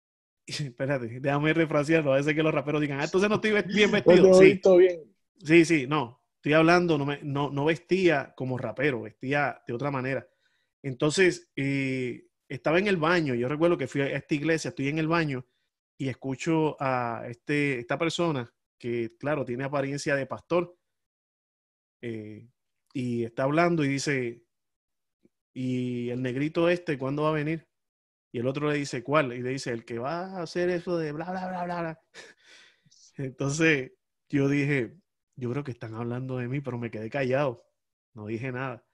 espérate, déjame refrasearlo, a veces que los raperos digan, ah, entonces no estoy bien vestido. sí, bien. sí, sí, no, estoy hablando, no, me, no, no, vestía como rapero, vestía de otra manera. Entonces, eh, estaba en el baño, yo recuerdo que fui a esta iglesia, estoy en el baño y escucho a este, esta persona que, claro, tiene apariencia de pastor, eh, y está hablando y dice, ¿y el negrito este cuándo va a venir? Y el otro le dice, ¿cuál? Y le dice, el que va a hacer eso de bla, bla, bla, bla, bla. Entonces yo dije, yo creo que están hablando de mí, pero me quedé callado, no dije nada.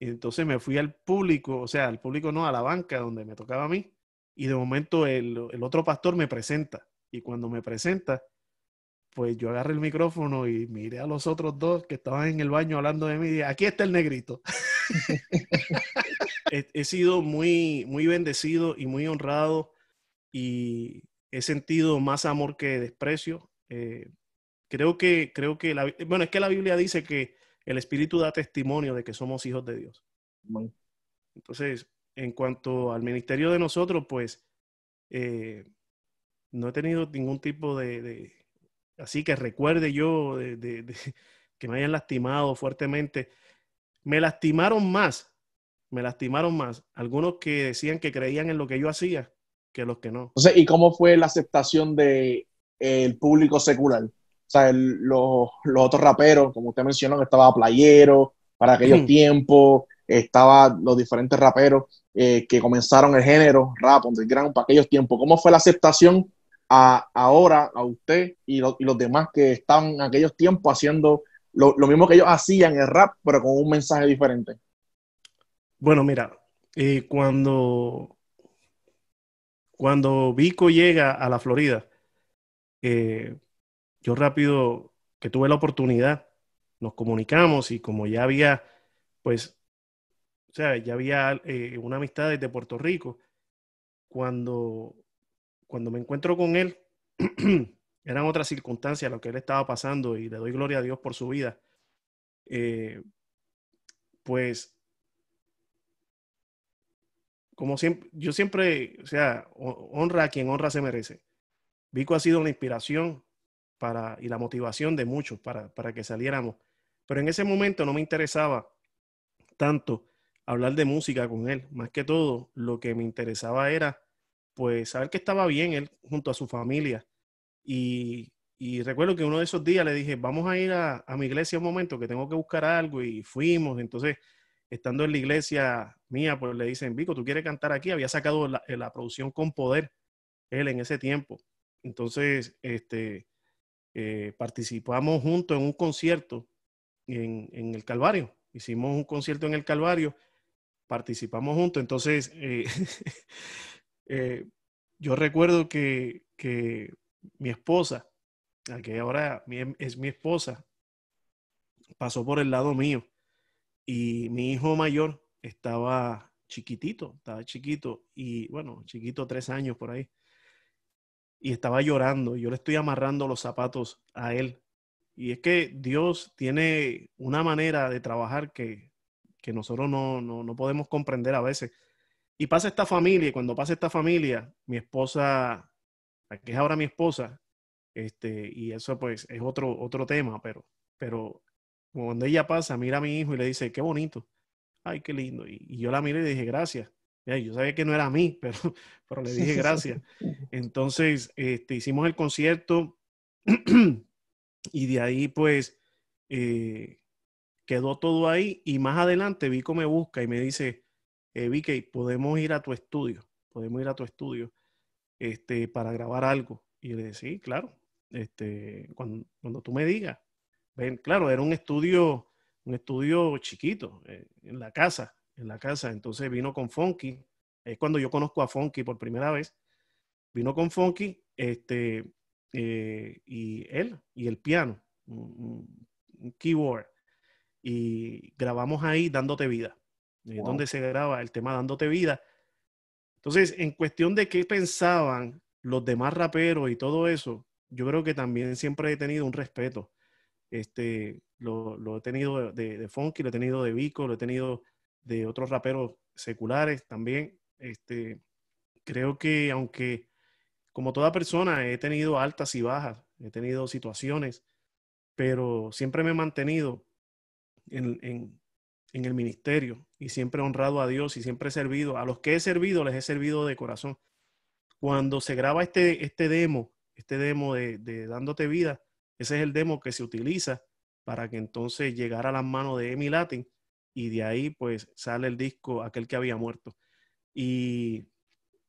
Y entonces me fui al público, o sea, al público no, a la banca donde me tocaba a mí. Y de momento el, el otro pastor me presenta. Y cuando me presenta, pues yo agarré el micrófono y miré a los otros dos que estaban en el baño hablando de mí y dije, aquí está el negrito. he, sido muy, muy bendecido y muy honrado y he sentido más amor que desprecio. Eh, creo que, creo que la, bueno, es que la Biblia dice que el Espíritu da testimonio de que somos hijos de Dios. Entonces, en cuanto al ministerio de nosotros, pues eh, no he tenido ningún tipo de así que recuerde yo de, que me hayan lastimado fuertemente. Me lastimaron más, me lastimaron más algunos que decían que creían en lo que yo hacía que los que no. ¿y cómo fue la aceptación del el público secular? O sea, los, otros raperos, como usted mencionó, que estaba Playero para aquellos tiempos, estaba los diferentes raperos eh, que comenzaron el género rap underground para aquellos tiempos. ¿Cómo fue la aceptación a ahora, a usted y, los demás que estaban en aquellos tiempos haciendo lo, mismo que ellos hacían, el rap, pero con un mensaje diferente? Bueno, mira, eh, cuando, cuando Vico llega a la Florida, eh, yo rápido que tuve la oportunidad, nos comunicamos y como ya había, pues, o sea, ya había eh, una amistad desde Puerto Rico, cuando cuando me encuentro con él, eran otras circunstancias lo que él estaba pasando y le doy gloria a Dios por su vida. Eh, pues, como siempre, yo siempre, o sea, honra a quien honra se merece. Vico ha sido una inspiración para, y la motivación de muchos para, para que saliéramos. Pero en ese momento no me interesaba tanto hablar de música con él. Más que todo, lo que me interesaba era pues saber que estaba bien él junto a su familia. Y, recuerdo que uno de esos días le dije, vamos a ir a, mi iglesia un momento, que tengo que buscar algo. Y fuimos. Entonces, estando en la iglesia mía, pues le dicen, Vico, ¿tú quieres cantar aquí? Había sacado la, producción con poder él en ese tiempo. Entonces, este, eh, participamos juntos en un concierto en, el Calvario. Hicimos un concierto en el Calvario, participamos juntos. Entonces, eh, Eh, yo recuerdo que, mi esposa, que ahora es mi esposa, pasó por el lado mío y mi hijo mayor estaba chiquitito, estaba chiquito y bueno, chiquito tres años por ahí. Y estaba llorando, yo le estoy amarrando los zapatos a él. Y es que Dios tiene una manera de trabajar que, nosotros no, no podemos comprender a veces. Y pasa esta familia, y cuando pasa esta familia, mi esposa, que es ahora mi esposa, este, y eso pues es otro, otro tema, pero, pero cuando ella pasa, mira a mi hijo y le dice, qué bonito, ay, qué lindo. Y, yo la miré y le dije, gracias. yo sabía que no era a mí, pero, pero le dije gracias. Entonces, este, hicimos el concierto y de ahí pues eh, quedó todo ahí y más adelante Vico me busca y me dice, eh, Vicky, podemos ir a tu estudio, podemos ir a tu estudio este, para grabar algo. Y le sí, claro, este, cuando, cuando tú me digas. Ven, claro, era un estudio, un estudio chiquito, eh, en la casa, en la casa. Entonces vino con Funky, es cuando yo conozco a Funky por primera vez. Vino con Funky, este, eh, y él, y el piano. un, keyboard y grabamos ahí Dándote Vida, donde se graba el tema Dándote Vida. Entonces, en cuestión de qué pensaban los demás raperos y todo eso, yo creo que también siempre he tenido un respeto. Este, lo, he tenido de, de, Funky, lo he tenido de Vico, lo he tenido de otros raperos seculares también. Este, creo que aunque como toda persona he tenido altas y bajas, he tenido situaciones, pero siempre me he mantenido en, en, en el ministerio y siempre he honrado a Dios y siempre he servido. A los que he servido les he servido de corazón. Cuando se graba este, este demo, este demo de, de Dándote Vida, ese es el demo que se utiliza para que entonces llegara a las manos de Emi Latin y de ahí pues sale el disco Aquel que había muerto. Y,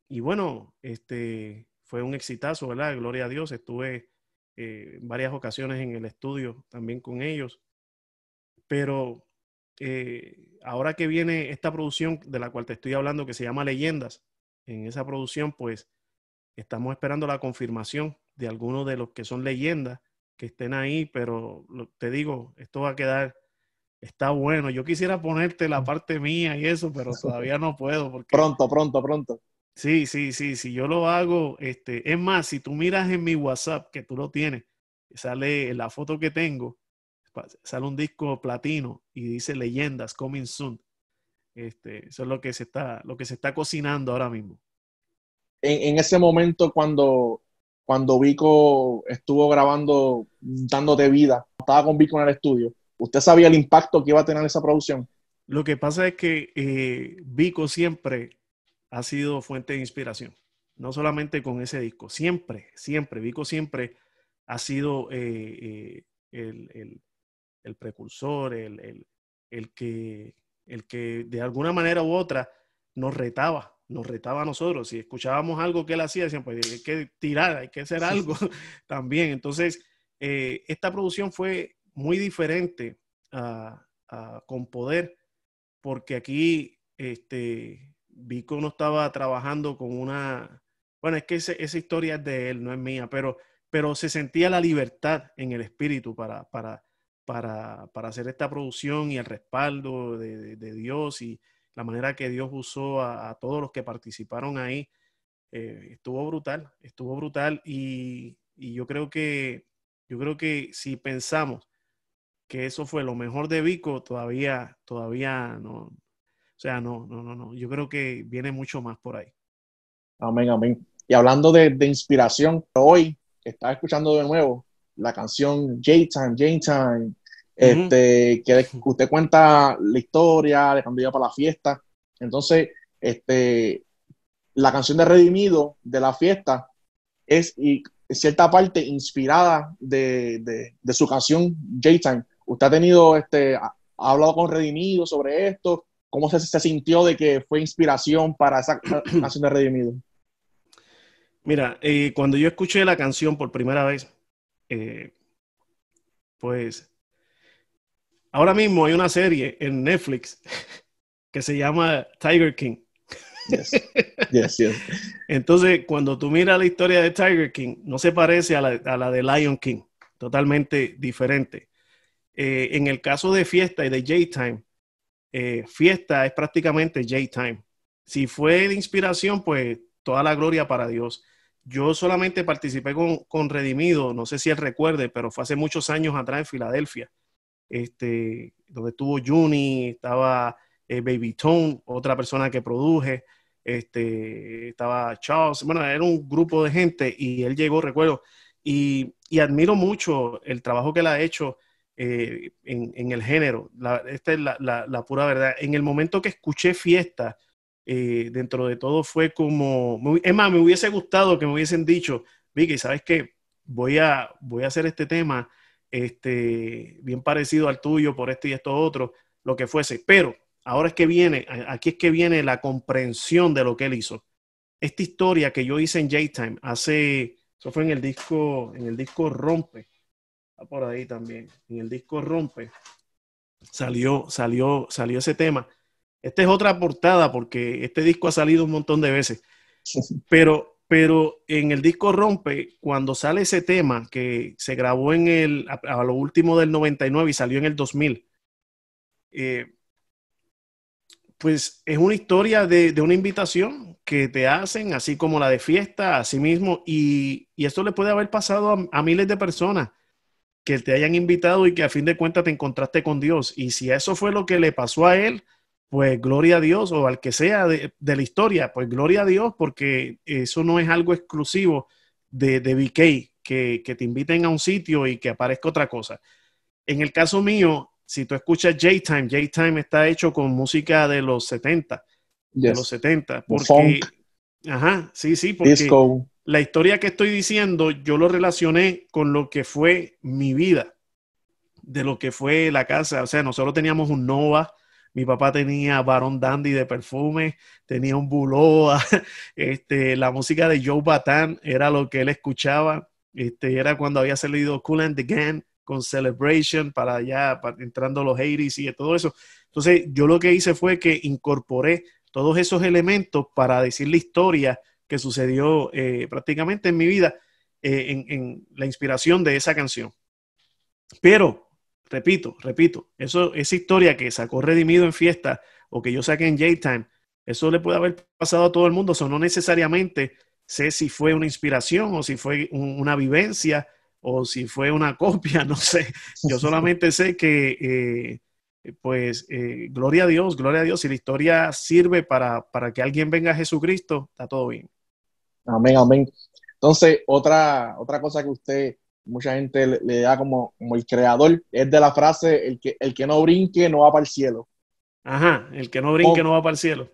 y bueno, este fue un exitazo, ¿verdad? Gloria a Dios. Estuve eh, varias ocasiones en el estudio también con ellos. Pero eh, ahora que viene esta producción de la cual te estoy hablando, que se llama Leyendas, en esa producción pues estamos esperando la confirmación de algunos de los que son leyendas que estén ahí, pero te digo, esto va a quedar, está bueno. Yo quisiera ponerte la parte mía y eso, pero todavía no puedo. Porque... Pronto, pronto, pronto. Sí, sí, sí, si yo lo hago, este, es más, si tú miras en mi WhatsApp, que tú lo tienes, sale la foto que tengo, sale un disco platino y dice leyendas, coming soon. Este, eso es lo que se está, lo que se está cocinando ahora mismo. En, en ese momento cuando cuando Vico estuvo grabando Dándote Vida, estaba con Vico en el estudio, ¿usted sabía el impacto que iba a tener esa producción? Lo que pasa es que eh, Vico siempre ha sido fuente de inspiración, no solamente con ese disco, siempre, siempre, Vico siempre ha sido eh, eh, el, precursor, el, el, que, el que de alguna manera u otra nos retaba nos retaba a nosotros. Si escuchábamos algo que él hacía, decían, pues hay que tirar, hay que hacer algo también. Entonces, eh, esta producción fue muy diferente con poder, porque aquí este, Vico no estaba trabajando con una... Bueno, es que esa historia es de él, no es mía, pero, pero se sentía la libertad en el espíritu para, para, para, para hacer esta producción y el respaldo de, de Dios y, la manera que Dios usó a, todos los que participaron ahí, eh, estuvo brutal, estuvo brutal y, yo creo que yo creo que si pensamos que eso fue lo mejor de Vico, todavía, todavía no, o sea, no, no, no, no, yo creo que viene mucho más por ahí. Amén, amén. Y hablando de, inspiración, hoy estaba escuchando de nuevo la canción J-Time, J-Time, este, que usted cuenta la historia de cuando iba para la fiesta. Entonces, este, la canción de Redimido de la fiesta es y, en cierta parte inspirada de, su canción J-Time. ¿Usted ha tenido, este, ha hablado con Redimido sobre esto? ¿Cómo se, se sintió de que fue inspiración para esa canción de Redimido? Mira, eh, cuando yo escuché la canción por primera vez, eh, pues Ahora mismo hay una serie en Netflix que se llama Tiger King. Yes. Yes, Entonces, cuando tú miras la historia de Tiger King, no se parece a la, de Lion King, totalmente diferente. Eh, en el caso de Fiesta y de J-Time, eh, Fiesta es prácticamente J-Time. Si fue de inspiración, pues toda la gloria para Dios. Yo solamente participé con, con Redimido, no sé si él recuerde, pero fue hace muchos años atrás en Filadelfia este, donde estuvo Juni, estaba eh, Baby Tone, otra persona que produje, este, estaba Charles, bueno, era un grupo de gente y él llegó, recuerdo, y, admiro mucho el trabajo que él ha hecho eh, en, el género. esta es la, pura verdad. En el momento que escuché Fiesta, eh, dentro de todo fue como, es más, me hubiese gustado que me hubiesen dicho, Vicky, ¿sabes qué? Voy a, voy a hacer este tema este, bien parecido al tuyo por esto y esto otro, lo que fuese. Pero ahora es que viene, aquí es que viene la comprensión de lo que él hizo. Esta historia que yo hice en J-Time hace, eso fue en el disco, en el disco Rompe, está por ahí también, en el disco Rompe, salió, salió, salió ese tema. Esta es otra portada porque este disco ha salido un montón de veces. Pero pero en el disco Rompe, cuando sale ese tema que se grabó en el, a, lo último del 99 y salió en el 2000, eh, pues es una historia de, una invitación que te hacen, así como la de fiesta, así mismo, y, esto le puede haber pasado a, miles de personas que te hayan invitado y que a fin de cuentas te encontraste con Dios. Y si eso fue lo que le pasó a él, pues gloria a Dios, o al que sea de, la historia, pues gloria a Dios, porque eso no es algo exclusivo de, de BK, que, que te inviten a un sitio y que aparezca otra cosa. En el caso mío, si tú escuchas J-Time, J-Time está hecho con música de los 70, de los 70, porque, ajá, sí, sí, porque la historia que estoy diciendo, yo lo relacioné con lo que fue mi vida, de lo que fue la casa, o sea, nosotros teníamos un Nova, mi papá tenía Baron Dandy de perfume, tenía un Buloa, este, la música de Joe Batán era lo que él escuchaba, este, era cuando había salido Cool and the Gang, con Celebration para allá, entrando los 80 y todo eso. Entonces, yo lo que hice fue que incorporé todos esos elementos para decir la historia que sucedió eh, prácticamente en mi vida, eh, en, la inspiración de esa canción. Pero, repito, repito, eso, esa historia que sacó Redimido en fiesta o que yo saqué en J-Time, eso le puede haber pasado a todo el mundo. Eso no necesariamente sé si fue una inspiración o si fue una vivencia o si fue una copia, no sé. Yo solamente sé que, eh, pues, eh, gloria a Dios, gloria a Dios. Si la historia sirve para, que alguien venga a Jesucristo, está todo bien. Amén, amén. Entonces, otra, otra cosa que usted, mucha gente le, da como, como, el creador, es de la frase, el que, el que no brinque no va para el cielo. Ajá, el que no brinque no va para el cielo.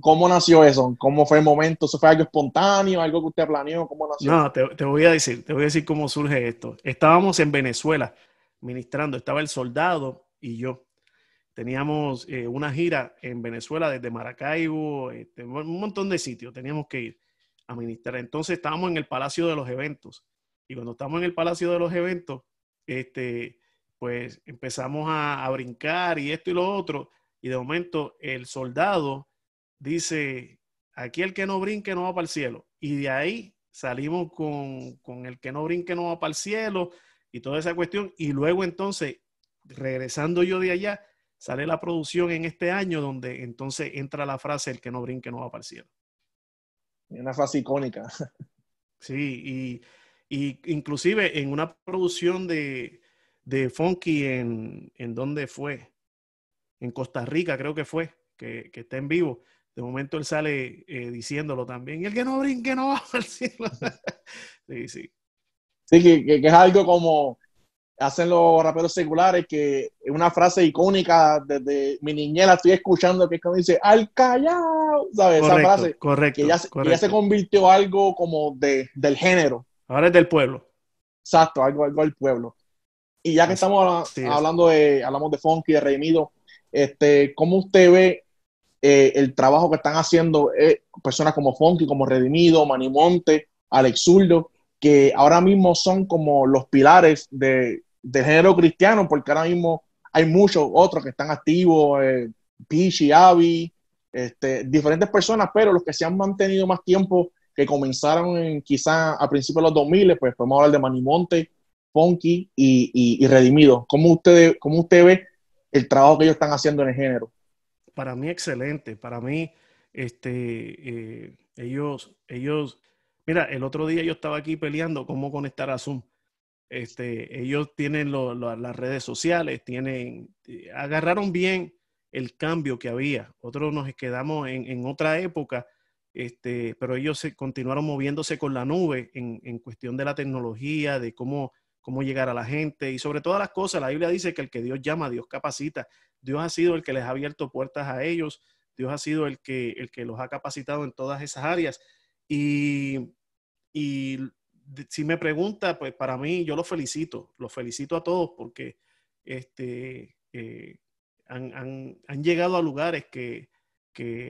¿Cómo nació eso? ¿Cómo fue el momento? ¿Eso fue algo espontáneo, algo que usted planeó? ¿Cómo nació? No, te, voy a decir, te voy a decir cómo surge esto. Estábamos en Venezuela ministrando, estaba el soldado y yo. Teníamos eh, una gira en Venezuela desde Maracaibo, este, un montón de sitios, teníamos que ir a ministrar. Entonces estábamos en el Palacio de los Eventos. Y cuando estamos en el Palacio de los Eventos, este, pues empezamos a, a brincar y esto y lo otro. Y de momento el soldado dice, aquí el que no brinque no va para el cielo. Y de ahí salimos con, el que no brinque no va para el cielo y toda esa cuestión. Y luego entonces, regresando yo de allá, sale la producción en este año donde entonces entra la frase el que no brinque no va para el cielo. Una frase icónica. Sí, y, inclusive en una producción de, de Funky en, en donde fue, en Costa Rica creo que fue, que, que está en vivo, de momento él sale eh, diciéndolo también. El que no brinque no va al cielo. sí, sí. Sí, que, es algo como hacen los raperos seculares, que es una frase icónica desde mi niñera estoy escuchando, que es como dice, al callao, ¿sabes? Esa frase. Correcto. Que ya, se convirtió algo como de, del género. Ahora es del pueblo. Exacto, algo, algo del pueblo. Y ya que estamos hablando de, hablamos de Funky, de Redimido, este, ¿cómo usted ve eh, el trabajo que están haciendo eh, personas como Fonky, como Redimido, Manimonte, Alex Zurdo, que ahora mismo son como los pilares de, del género cristiano, porque ahora mismo hay muchos otros que están activos, eh, Pichi, Avi, este, diferentes personas, pero los que se han mantenido más tiempo, que comenzaron en, quizá a principios de los 2000, pues podemos hablar de Manimonte, Funky y, y, Redimido. ¿Cómo usted, ¿Cómo usted ve el trabajo que ellos están haciendo en el género? para mí excelente. Para mí, este, eh, ellos, ellos, mira, el otro día yo estaba aquí peleando cómo conectar a Zoom. Este, ellos tienen las redes sociales, tienen, eh, agarraron bien el cambio que había. Otros nos quedamos en, otra época, este, pero ellos continuaron moviéndose con la nube en, en, cuestión de la tecnología, de cómo, cómo llegar a la gente y sobre todas las cosas. La Biblia dice que el que Dios llama, Dios capacita. Dios ha sido el que les ha abierto puertas a ellos, Dios ha sido el que, el que los ha capacitado en todas esas áreas. Y, si me pregunta, pues para mí yo los felicito, los felicito a todos porque este, eh, han, llegado a lugares que,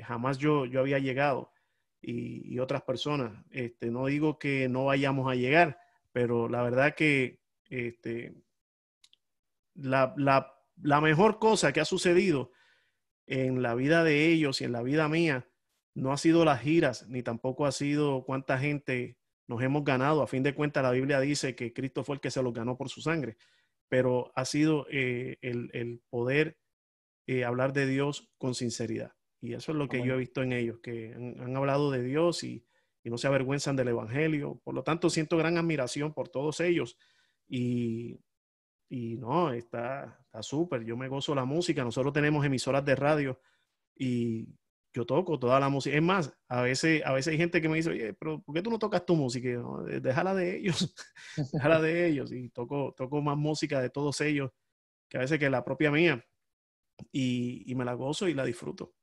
jamás yo, yo había llegado y, otras personas. Este, no digo que no vayamos a llegar, pero la verdad que este, la, la la mejor cosa que ha sucedido en la vida de ellos y en la vida mía no ha sido las giras, ni tampoco ha sido cuánta gente nos hemos ganado. A fin de cuentas, la Biblia dice que Cristo fue el que se los ganó por su sangre, pero ha sido eh, el, poder eh, hablar de Dios con sinceridad. Y eso es lo que yo he visto en ellos, que han, hablado de Dios y, no se avergüenzan del Evangelio. Por lo tanto, siento gran admiración por todos ellos. Y, y no, está súper. Yo me gozo la música. Nosotros tenemos emisoras de radio y yo toco toda la música. Es más, a veces, a veces hay gente que me dice, oye, pero ¿por qué tú no tocas tu música? déjala de ellos, déjala de ellos. Y toco, toco más música de todos ellos que a veces que la propia mía. Y, me la gozo y la disfruto.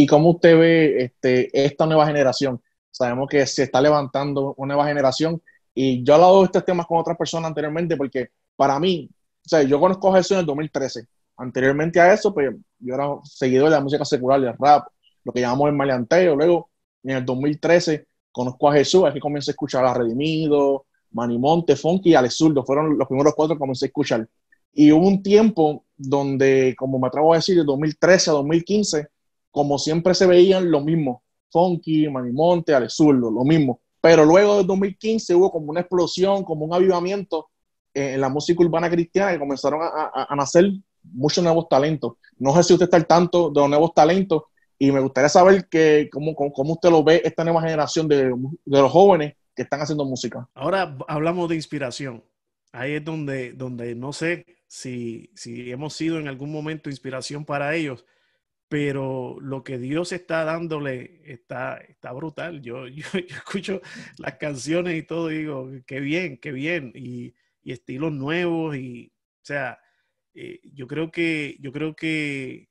¿Y cómo usted ve este, esta nueva generación? Sabemos que se está levantando una nueva generación y yo he hablado de estos temas con otras personas anteriormente porque para mí, o sea, yo conozco a Jesús en el 2013. Anteriormente a eso, pues yo era seguidor de la música secular, del rap, lo que llamamos el maleanteo. Luego, en el 2013, conozco a Jesús, aquí comencé a escuchar a Redimido, Manimonte, Funky y Alex Zurdo. Fueron los primeros cuatro que comencé a escuchar. Y hubo un tiempo donde, como me atrevo a decir, de 2013 a 2015, como siempre se veían lo mismo. Funky, Manimonte, Alex Zurdo, lo mismo. Pero luego de 2015 hubo como una explosión, como un avivamiento en la música urbana cristiana que comenzaron a, a nacer muchos nuevos talentos. No sé si usted está al tanto de los nuevos talentos, y me gustaría saber que, cómo, cómo, usted lo ve, esta nueva generación de, de, los jóvenes que están haciendo música. Ahora hablamos de inspiración. Ahí es donde, donde no sé si, si hemos sido en algún momento inspiración para ellos, pero lo que Dios está dándole está, está brutal. Yo, yo, escucho las canciones y todo y digo, qué bien, qué bien, y, y estilos nuevos, y o sea, eh, yo creo que, yo creo que,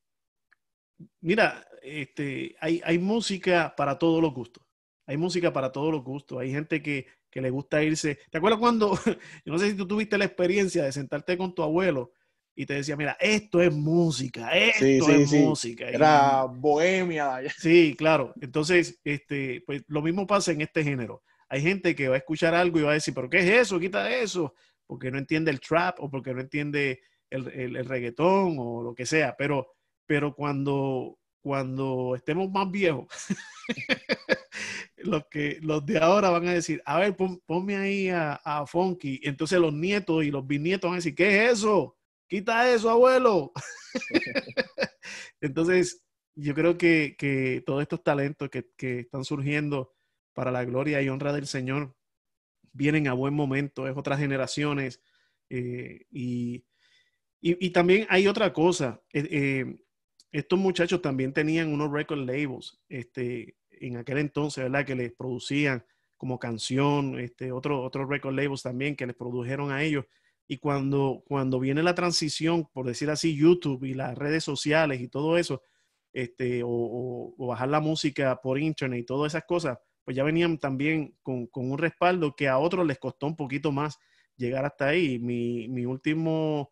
mira, este, hay, hay música para todos los gustos. Hay música para todos los gustos. Hay gente que, que le gusta irse. ¿Te acuerdas cuando, yo no sé si tú tuviste la experiencia de sentarte con tu abuelo y te decía, mira, esto es música, esto es música. Era bohemia. Sí, claro. Entonces, este, pues lo mismo pasa en este género. Hay gente que va a escuchar algo y va a decir, pero ¿qué es eso? Quita eso. Porque no entiende el trap o porque no entiende el, el, el reggaetón o lo que sea. Pero, pero cuando, cuando estemos más viejos, los, que, los de ahora van a decir, a ver, ponme ahí a, a, Funky. Entonces los nietos y los bisnietos van a decir, ¿qué es eso? Quita eso, abuelo. Entonces, yo creo que, que todos estos talentos que, que, están surgiendo para la gloria y honra del Señor vienen a buen momento, es otras generaciones. Eh, y, y, y, también hay otra cosa. Eh, eh estos muchachos también tenían unos record labels este, en aquel entonces, ¿verdad? Que les producían como canción, este, otros otro record labels también que les produjeron a ellos. Y cuando, cuando viene la transición, por decir así, YouTube y las redes sociales y todo eso, este, o, bajar la música por internet y todas esas cosas, pues ya venían también con, con, un respaldo que a otros les costó un poquito más llegar hasta ahí. Mi, mi último,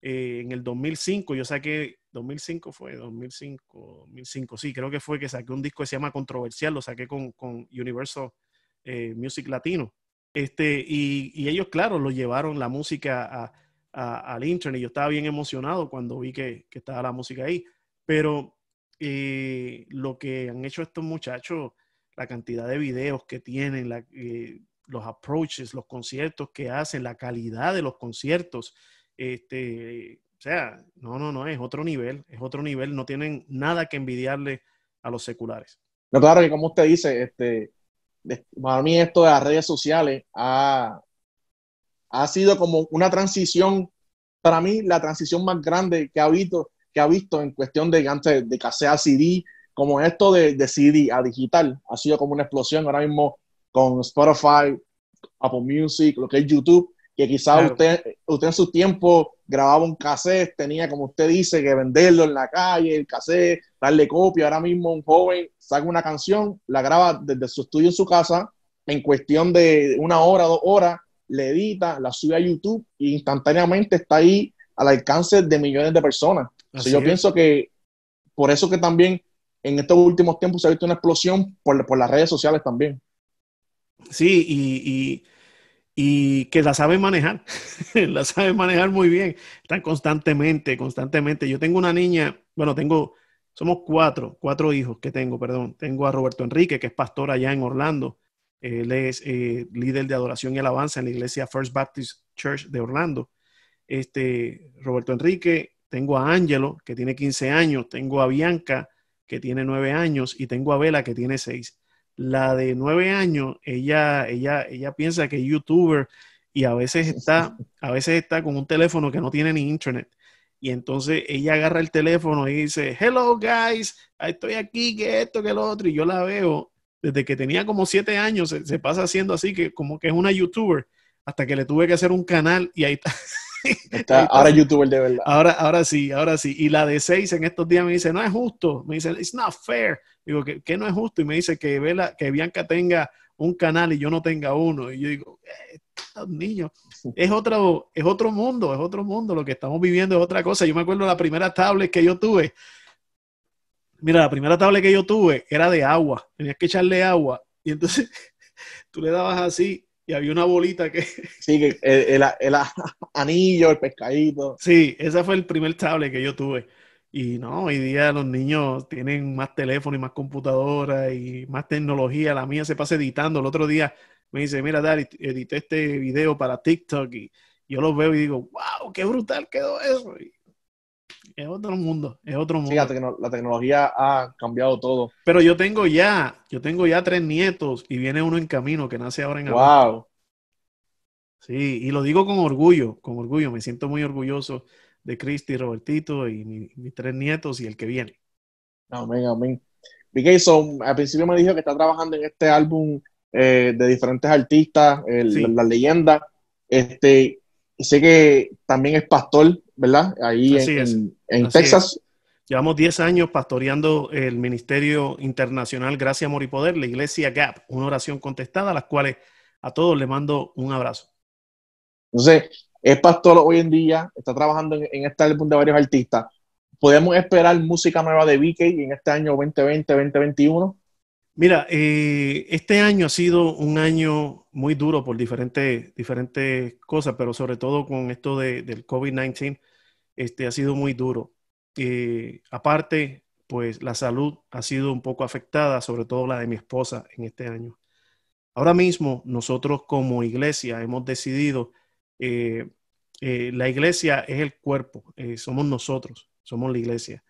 eh, en el 2005, yo saqué 2005 fue, 2005, 2005, sí, creo que fue que saqué un disco que se llama Controversial, lo saqué con, con Universal eh, Music Latino. Este, y, ellos, claro, lo llevaron la música a, al internet. Yo estaba bien emocionado cuando vi que, estaba la música ahí. Pero eh, lo que han hecho estos muchachos, la cantidad de videos que tienen, eh, los approaches, los conciertos que hacen, la calidad de los conciertos, este, o sea, no, no, no, es otro nivel, es otro nivel, no tienen nada que envidiarle a los seculares. No, claro que como usted dice, este, para mí esto de las redes sociales ha, ha sido como una transición, para mí la transición más grande que ha visto, que ha visto en cuestión de antes de que sea CD, como esto de, de CD a digital, ha sido como una explosión ahora mismo con Spotify, Apple Music, lo que es YouTube, que quizás usted, usted en su tiempo grababa un cassette, tenía, como usted dice, que venderlo en la calle, el cassette, darle copia. Ahora mismo un joven saca una canción, la graba desde su estudio en su casa, en cuestión de una hora, dos horas, le edita, la sube a YouTube e instantáneamente está ahí al alcance de millones de personas. yo pienso que por eso que también en estos últimos tiempos se ha visto una explosión por, por las redes sociales también. Sí, y y que la saben manejar, la saben manejar muy bien, están constantemente, constantemente. Yo tengo una niña, bueno, tengo, somos cuatro, cuatro hijos que tengo, perdón. Tengo a Roberto Enrique, que es pastor allá en Orlando. Él es eh, líder de adoración y alabanza en la iglesia First Baptist Church de Orlando. Este, Roberto Enrique, tengo a Ángelo, que tiene 15 años, tengo a Bianca, que tiene 9 años, y tengo a Vela, que tiene 6. La de 9 años, ella, ella, ella piensa que es youtuber y a veces está, a veces está con un teléfono que no tiene ni internet. Y entonces ella agarra el teléfono y dice, hello guys, estoy aquí, que esto, que lo otro. Y yo la veo desde que tenía como siete años, se, pasa haciendo así, que como que es una youtuber, hasta que le tuve que hacer un canal y ahí está. ahora youtuber de verdad. Ahora, ahora sí, ahora sí. Y la de seis en estos días me dice, no es justo. Me dice, it's not fair. Digo, que, que no es justo. Y me dice que, Vela, que Bianca tenga un canal y yo no tenga uno. Y yo digo, eh, niños, es otro, es otro mundo, es otro mundo. Lo que estamos viviendo es otra cosa. Yo me acuerdo la primera tablet que yo tuve. Mira, la primera tablet que yo tuve era de agua. Tenías que echarle agua. Y entonces tú le dabas así y había una bolita que... Sí, que el, el, anillo, el pescadito. Sí, ese fue el primer tablet que yo tuve. Y no, hoy día los niños tienen más teléfono y más computadora y más tecnología. La mía se pasa editando. El otro día me dice, mira, Dad, edité este video para TikTok y yo lo veo y digo, wow, qué brutal quedó eso. Es otro mundo, es otro mundo. Que la tecnología ha cambiado todo. Pero yo tengo ya, yo tengo ya tres nietos y viene uno en camino que nace ahora en Wow. Sí, y lo digo con orgullo, con orgullo. Me siento muy orgulloso de Cristi, Robertito y mis tres nietos y el que viene. Amén, amén. Vicky, al principio me dijo que está trabajando en este álbum eh, de diferentes artistas, la, leyenda. Este, sé que también es pastor, ¿verdad? Ahí en, Texas. Llevamos 10 años pastoreando el Ministerio Internacional Gracia, Amor y Poder, la Iglesia Gap, una oración contestada, a las cuales a todos les mando un abrazo. Entonces, es pastor hoy en día, está trabajando en, este álbum de varios artistas. ¿Podemos esperar música nueva de VK en este año 2020, 2021? Mira, eh, este año ha sido un año muy duro por diferentes, cosas, pero sobre todo con esto de, del COVID-19, este, ha sido muy duro. Eh, aparte, pues la salud ha sido un poco afectada, sobre todo la de mi esposa en este año. Ahora mismo, nosotros como iglesia hemos decidido eh, la iglesia es el cuerpo, somos nosotros, somos la iglesia.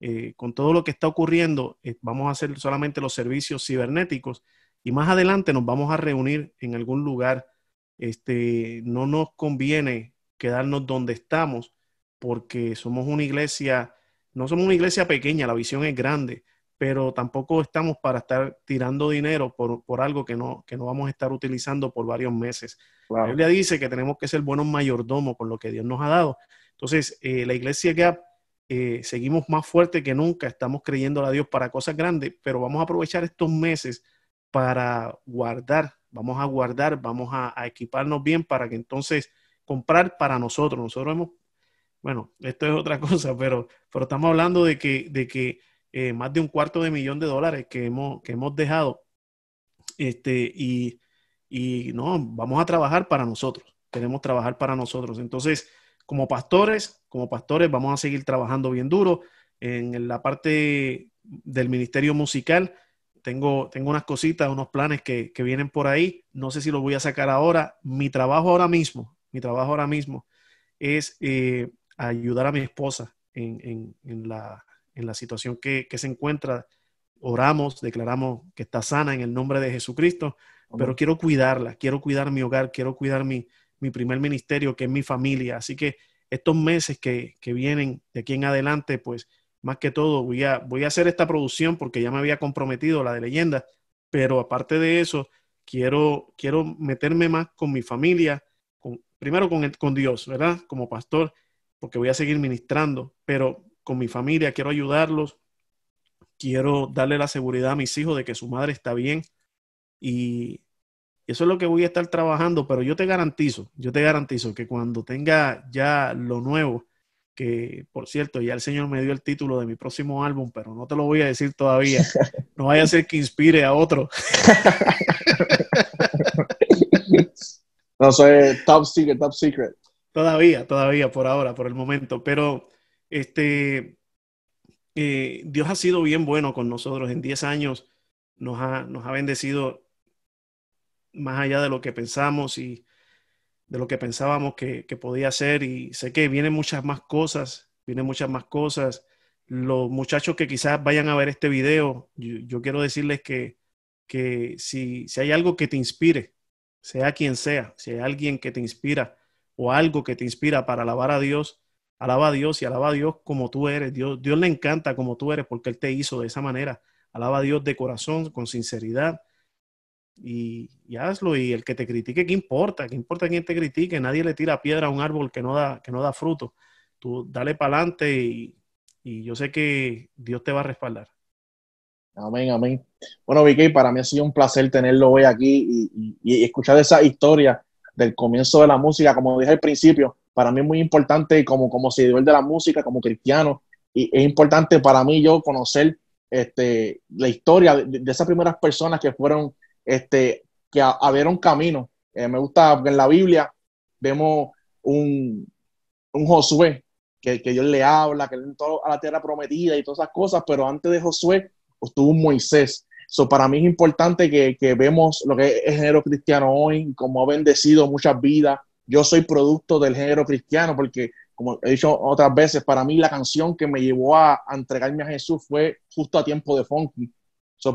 Eh, con todo lo que está ocurriendo, vamos a hacer solamente los servicios cibernéticos y más adelante nos vamos a reunir en algún lugar. Este, no nos conviene quedarnos donde estamos porque somos una iglesia, no somos una iglesia pequeña, la visión es grande, pero tampoco estamos para estar tirando dinero por, por algo que no, que no vamos a estar utilizando por varios meses. La Biblia dice que tenemos que ser buenos mayordomos con lo que Dios nos ha dado. Entonces, eh, la iglesia Gap eh, seguimos más fuerte que nunca, estamos creyendo a Dios para cosas grandes, pero vamos a aprovechar estos meses para guardar, vamos a guardar, vamos a, equiparnos bien para que entonces comprar para nosotros. Nosotros hemos, bueno, esto es otra cosa, pero, pero estamos hablando de que, de que eh, más de un cuarto de millón de dólares que hemos, que hemos dejado. Este, y, y no, vamos a trabajar para nosotros. Queremos trabajar para nosotros. Entonces, como pastores, como pastores, vamos a seguir trabajando bien duro. En la parte del ministerio musical, tengo, tengo unas cositas, unos planes que, que vienen por ahí. No sé si los voy a sacar ahora. Mi trabajo ahora mismo, mi trabajo ahora mismo es eh, ayudar a mi esposa en, en, en, la, en la situación que, se encuentra, oramos, declaramos que está sana en el nombre de Jesucristo, pero quiero cuidarla, quiero cuidar mi hogar, quiero cuidar mi, primer ministerio, que es mi familia. Así que estos meses que, vienen de aquí en adelante, pues más que todo voy a, voy a hacer esta producción porque ya me había comprometido la de leyenda, pero aparte de eso, quiero, quiero meterme más con mi familia, con, primero con, con Dios, ¿verdad? Como pastor, porque voy a seguir ministrando, pero con mi familia, quiero ayudarlos, quiero darle la seguridad a mis hijos de que su madre está bien y eso es lo que voy a estar trabajando, pero yo te garantizo, yo te garantizo que cuando tenga ya lo nuevo, que por cierto, ya el Señor me dio el título de mi próximo álbum, pero no te lo voy a decir todavía. No vaya a ser que inspire a otro. No, soy top secret, top secret. Todavía, todavía, por ahora, por el momento. Pero este, eh, Dios ha sido bien bueno con nosotros. En 10 años nos ha, nos ha bendecido más allá de lo que pensamos y de lo que pensábamos que, podía ser. Y sé que vienen muchas más cosas, vienen muchas más cosas. Los muchachos que quizás vayan a ver este video, yo, quiero decirles que, que si, si hay algo que te inspire, sea quien sea, si hay alguien que te inspira o algo que te inspira para alabar a Dios, alaba a Dios y alaba a Dios como tú eres. Dios, Dios le encanta como tú eres porque Él te hizo de esa manera. Alaba a Dios de corazón, con sinceridad y, hazlo. Y el que te critique, ¿qué importa? ¿Qué importa quién te critique? Nadie le tira piedra a un árbol que no da, que no da fruto. Tú dale para adelante y, yo sé que Dios te va a respaldar. Amén, amén. Bueno, Vicky, para mí ha sido un placer tenerlo hoy aquí y, y, escuchar esa historia del comienzo de la música. Como dije al principio, para mí es muy importante como, como seguidor de la música, como cristiano, y es importante para mí yo conocer este, la historia de, esas primeras personas que fueron, este, que abrieron camino. Eh, me gusta, en la Biblia vemos un, un Josué, que, que, Dios le habla, que él entró a la tierra prometida y todas esas cosas, pero antes de Josué estuvo un Moisés. So, para mí es importante que, que vemos lo que es el género cristiano hoy, como ha bendecido muchas vidas. Yo soy producto del género cristiano porque como he dicho otras veces, para mí la canción que me llevó a, entregarme a Jesús fue justo a tiempo de funky.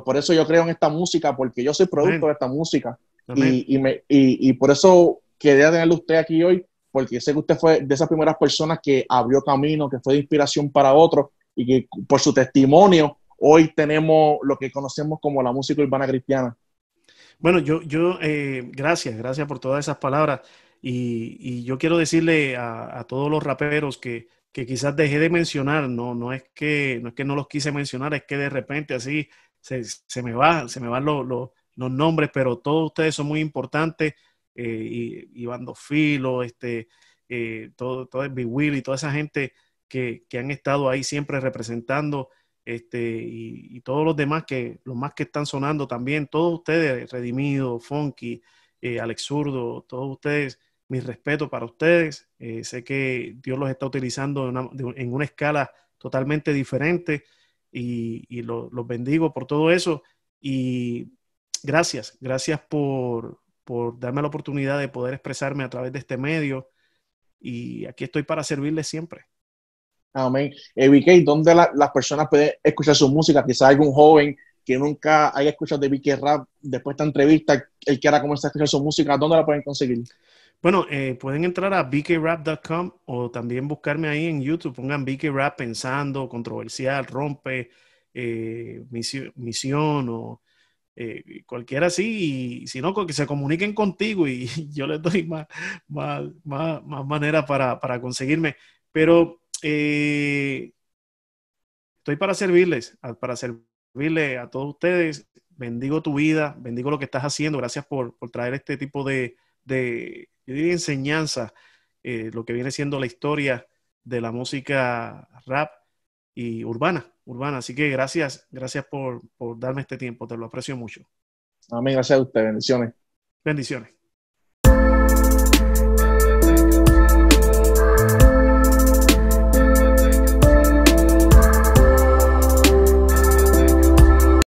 Por eso yo creo en esta música, porque yo soy producto de esta música. Y, me, y, por eso quería tenerlo usted aquí hoy, porque sé que usted fue de esas primeras personas que abrió camino, que fue de inspiración para otros y que por su testimonio hoy tenemos lo que conocemos como la música urbana cristiana. Bueno, yo, yo, eh, gracias, gracias por todas esas palabras. Y, yo quiero decirle a, todos los raperos que, quizás dejé de mencionar, no, no, es que, no es que no los quise mencionar, es que de repente así se, me, va, se me van los, nombres, pero todos ustedes son muy importantes. Eh, y, Iván Filo, este, eh, todo, todo el Big Will y toda esa gente que, han estado ahí siempre representando, este, y, todos los demás que, los más que están sonando también, todos ustedes, Redimido, Funky, eh, Alex Zurdo, todos ustedes mi respeto para ustedes. Eh, sé que Dios los está utilizando en una, escala totalmente diferente y, los bendigo por todo eso. Y gracias, gracias por, darme la oportunidad de poder expresarme a través de este medio. Y aquí estoy para servirles siempre. Amén. Eh, ¿dónde las personas pueden escuchar su música? Quizás algún joven que nunca haya escuchado de Vicky Rap después de esta entrevista, él quiera comenzar a escuchar su música, ¿dónde la pueden conseguir? Bueno, eh, pueden entrar a bkrap.com o también buscarme ahí en YouTube. Pongan bkrap pensando, controversial, rompe, eh, misión, o eh, cualquiera así. Y si no, que se comuniquen contigo y yo les doy más, más, más, manera para, para, conseguirme. Pero estoy para servirles, para servirle a todos ustedes. Bendigo tu vida, bendigo lo que estás haciendo. Gracias por, por traer este tipo de, de yo diría enseñanza, eh, lo que viene siendo la historia de la música rap y urbana, urbana. Así que gracias, gracias por, por darme este tiempo, te lo aprecio mucho. Amén, gracias a usted, bendiciones. Bendiciones.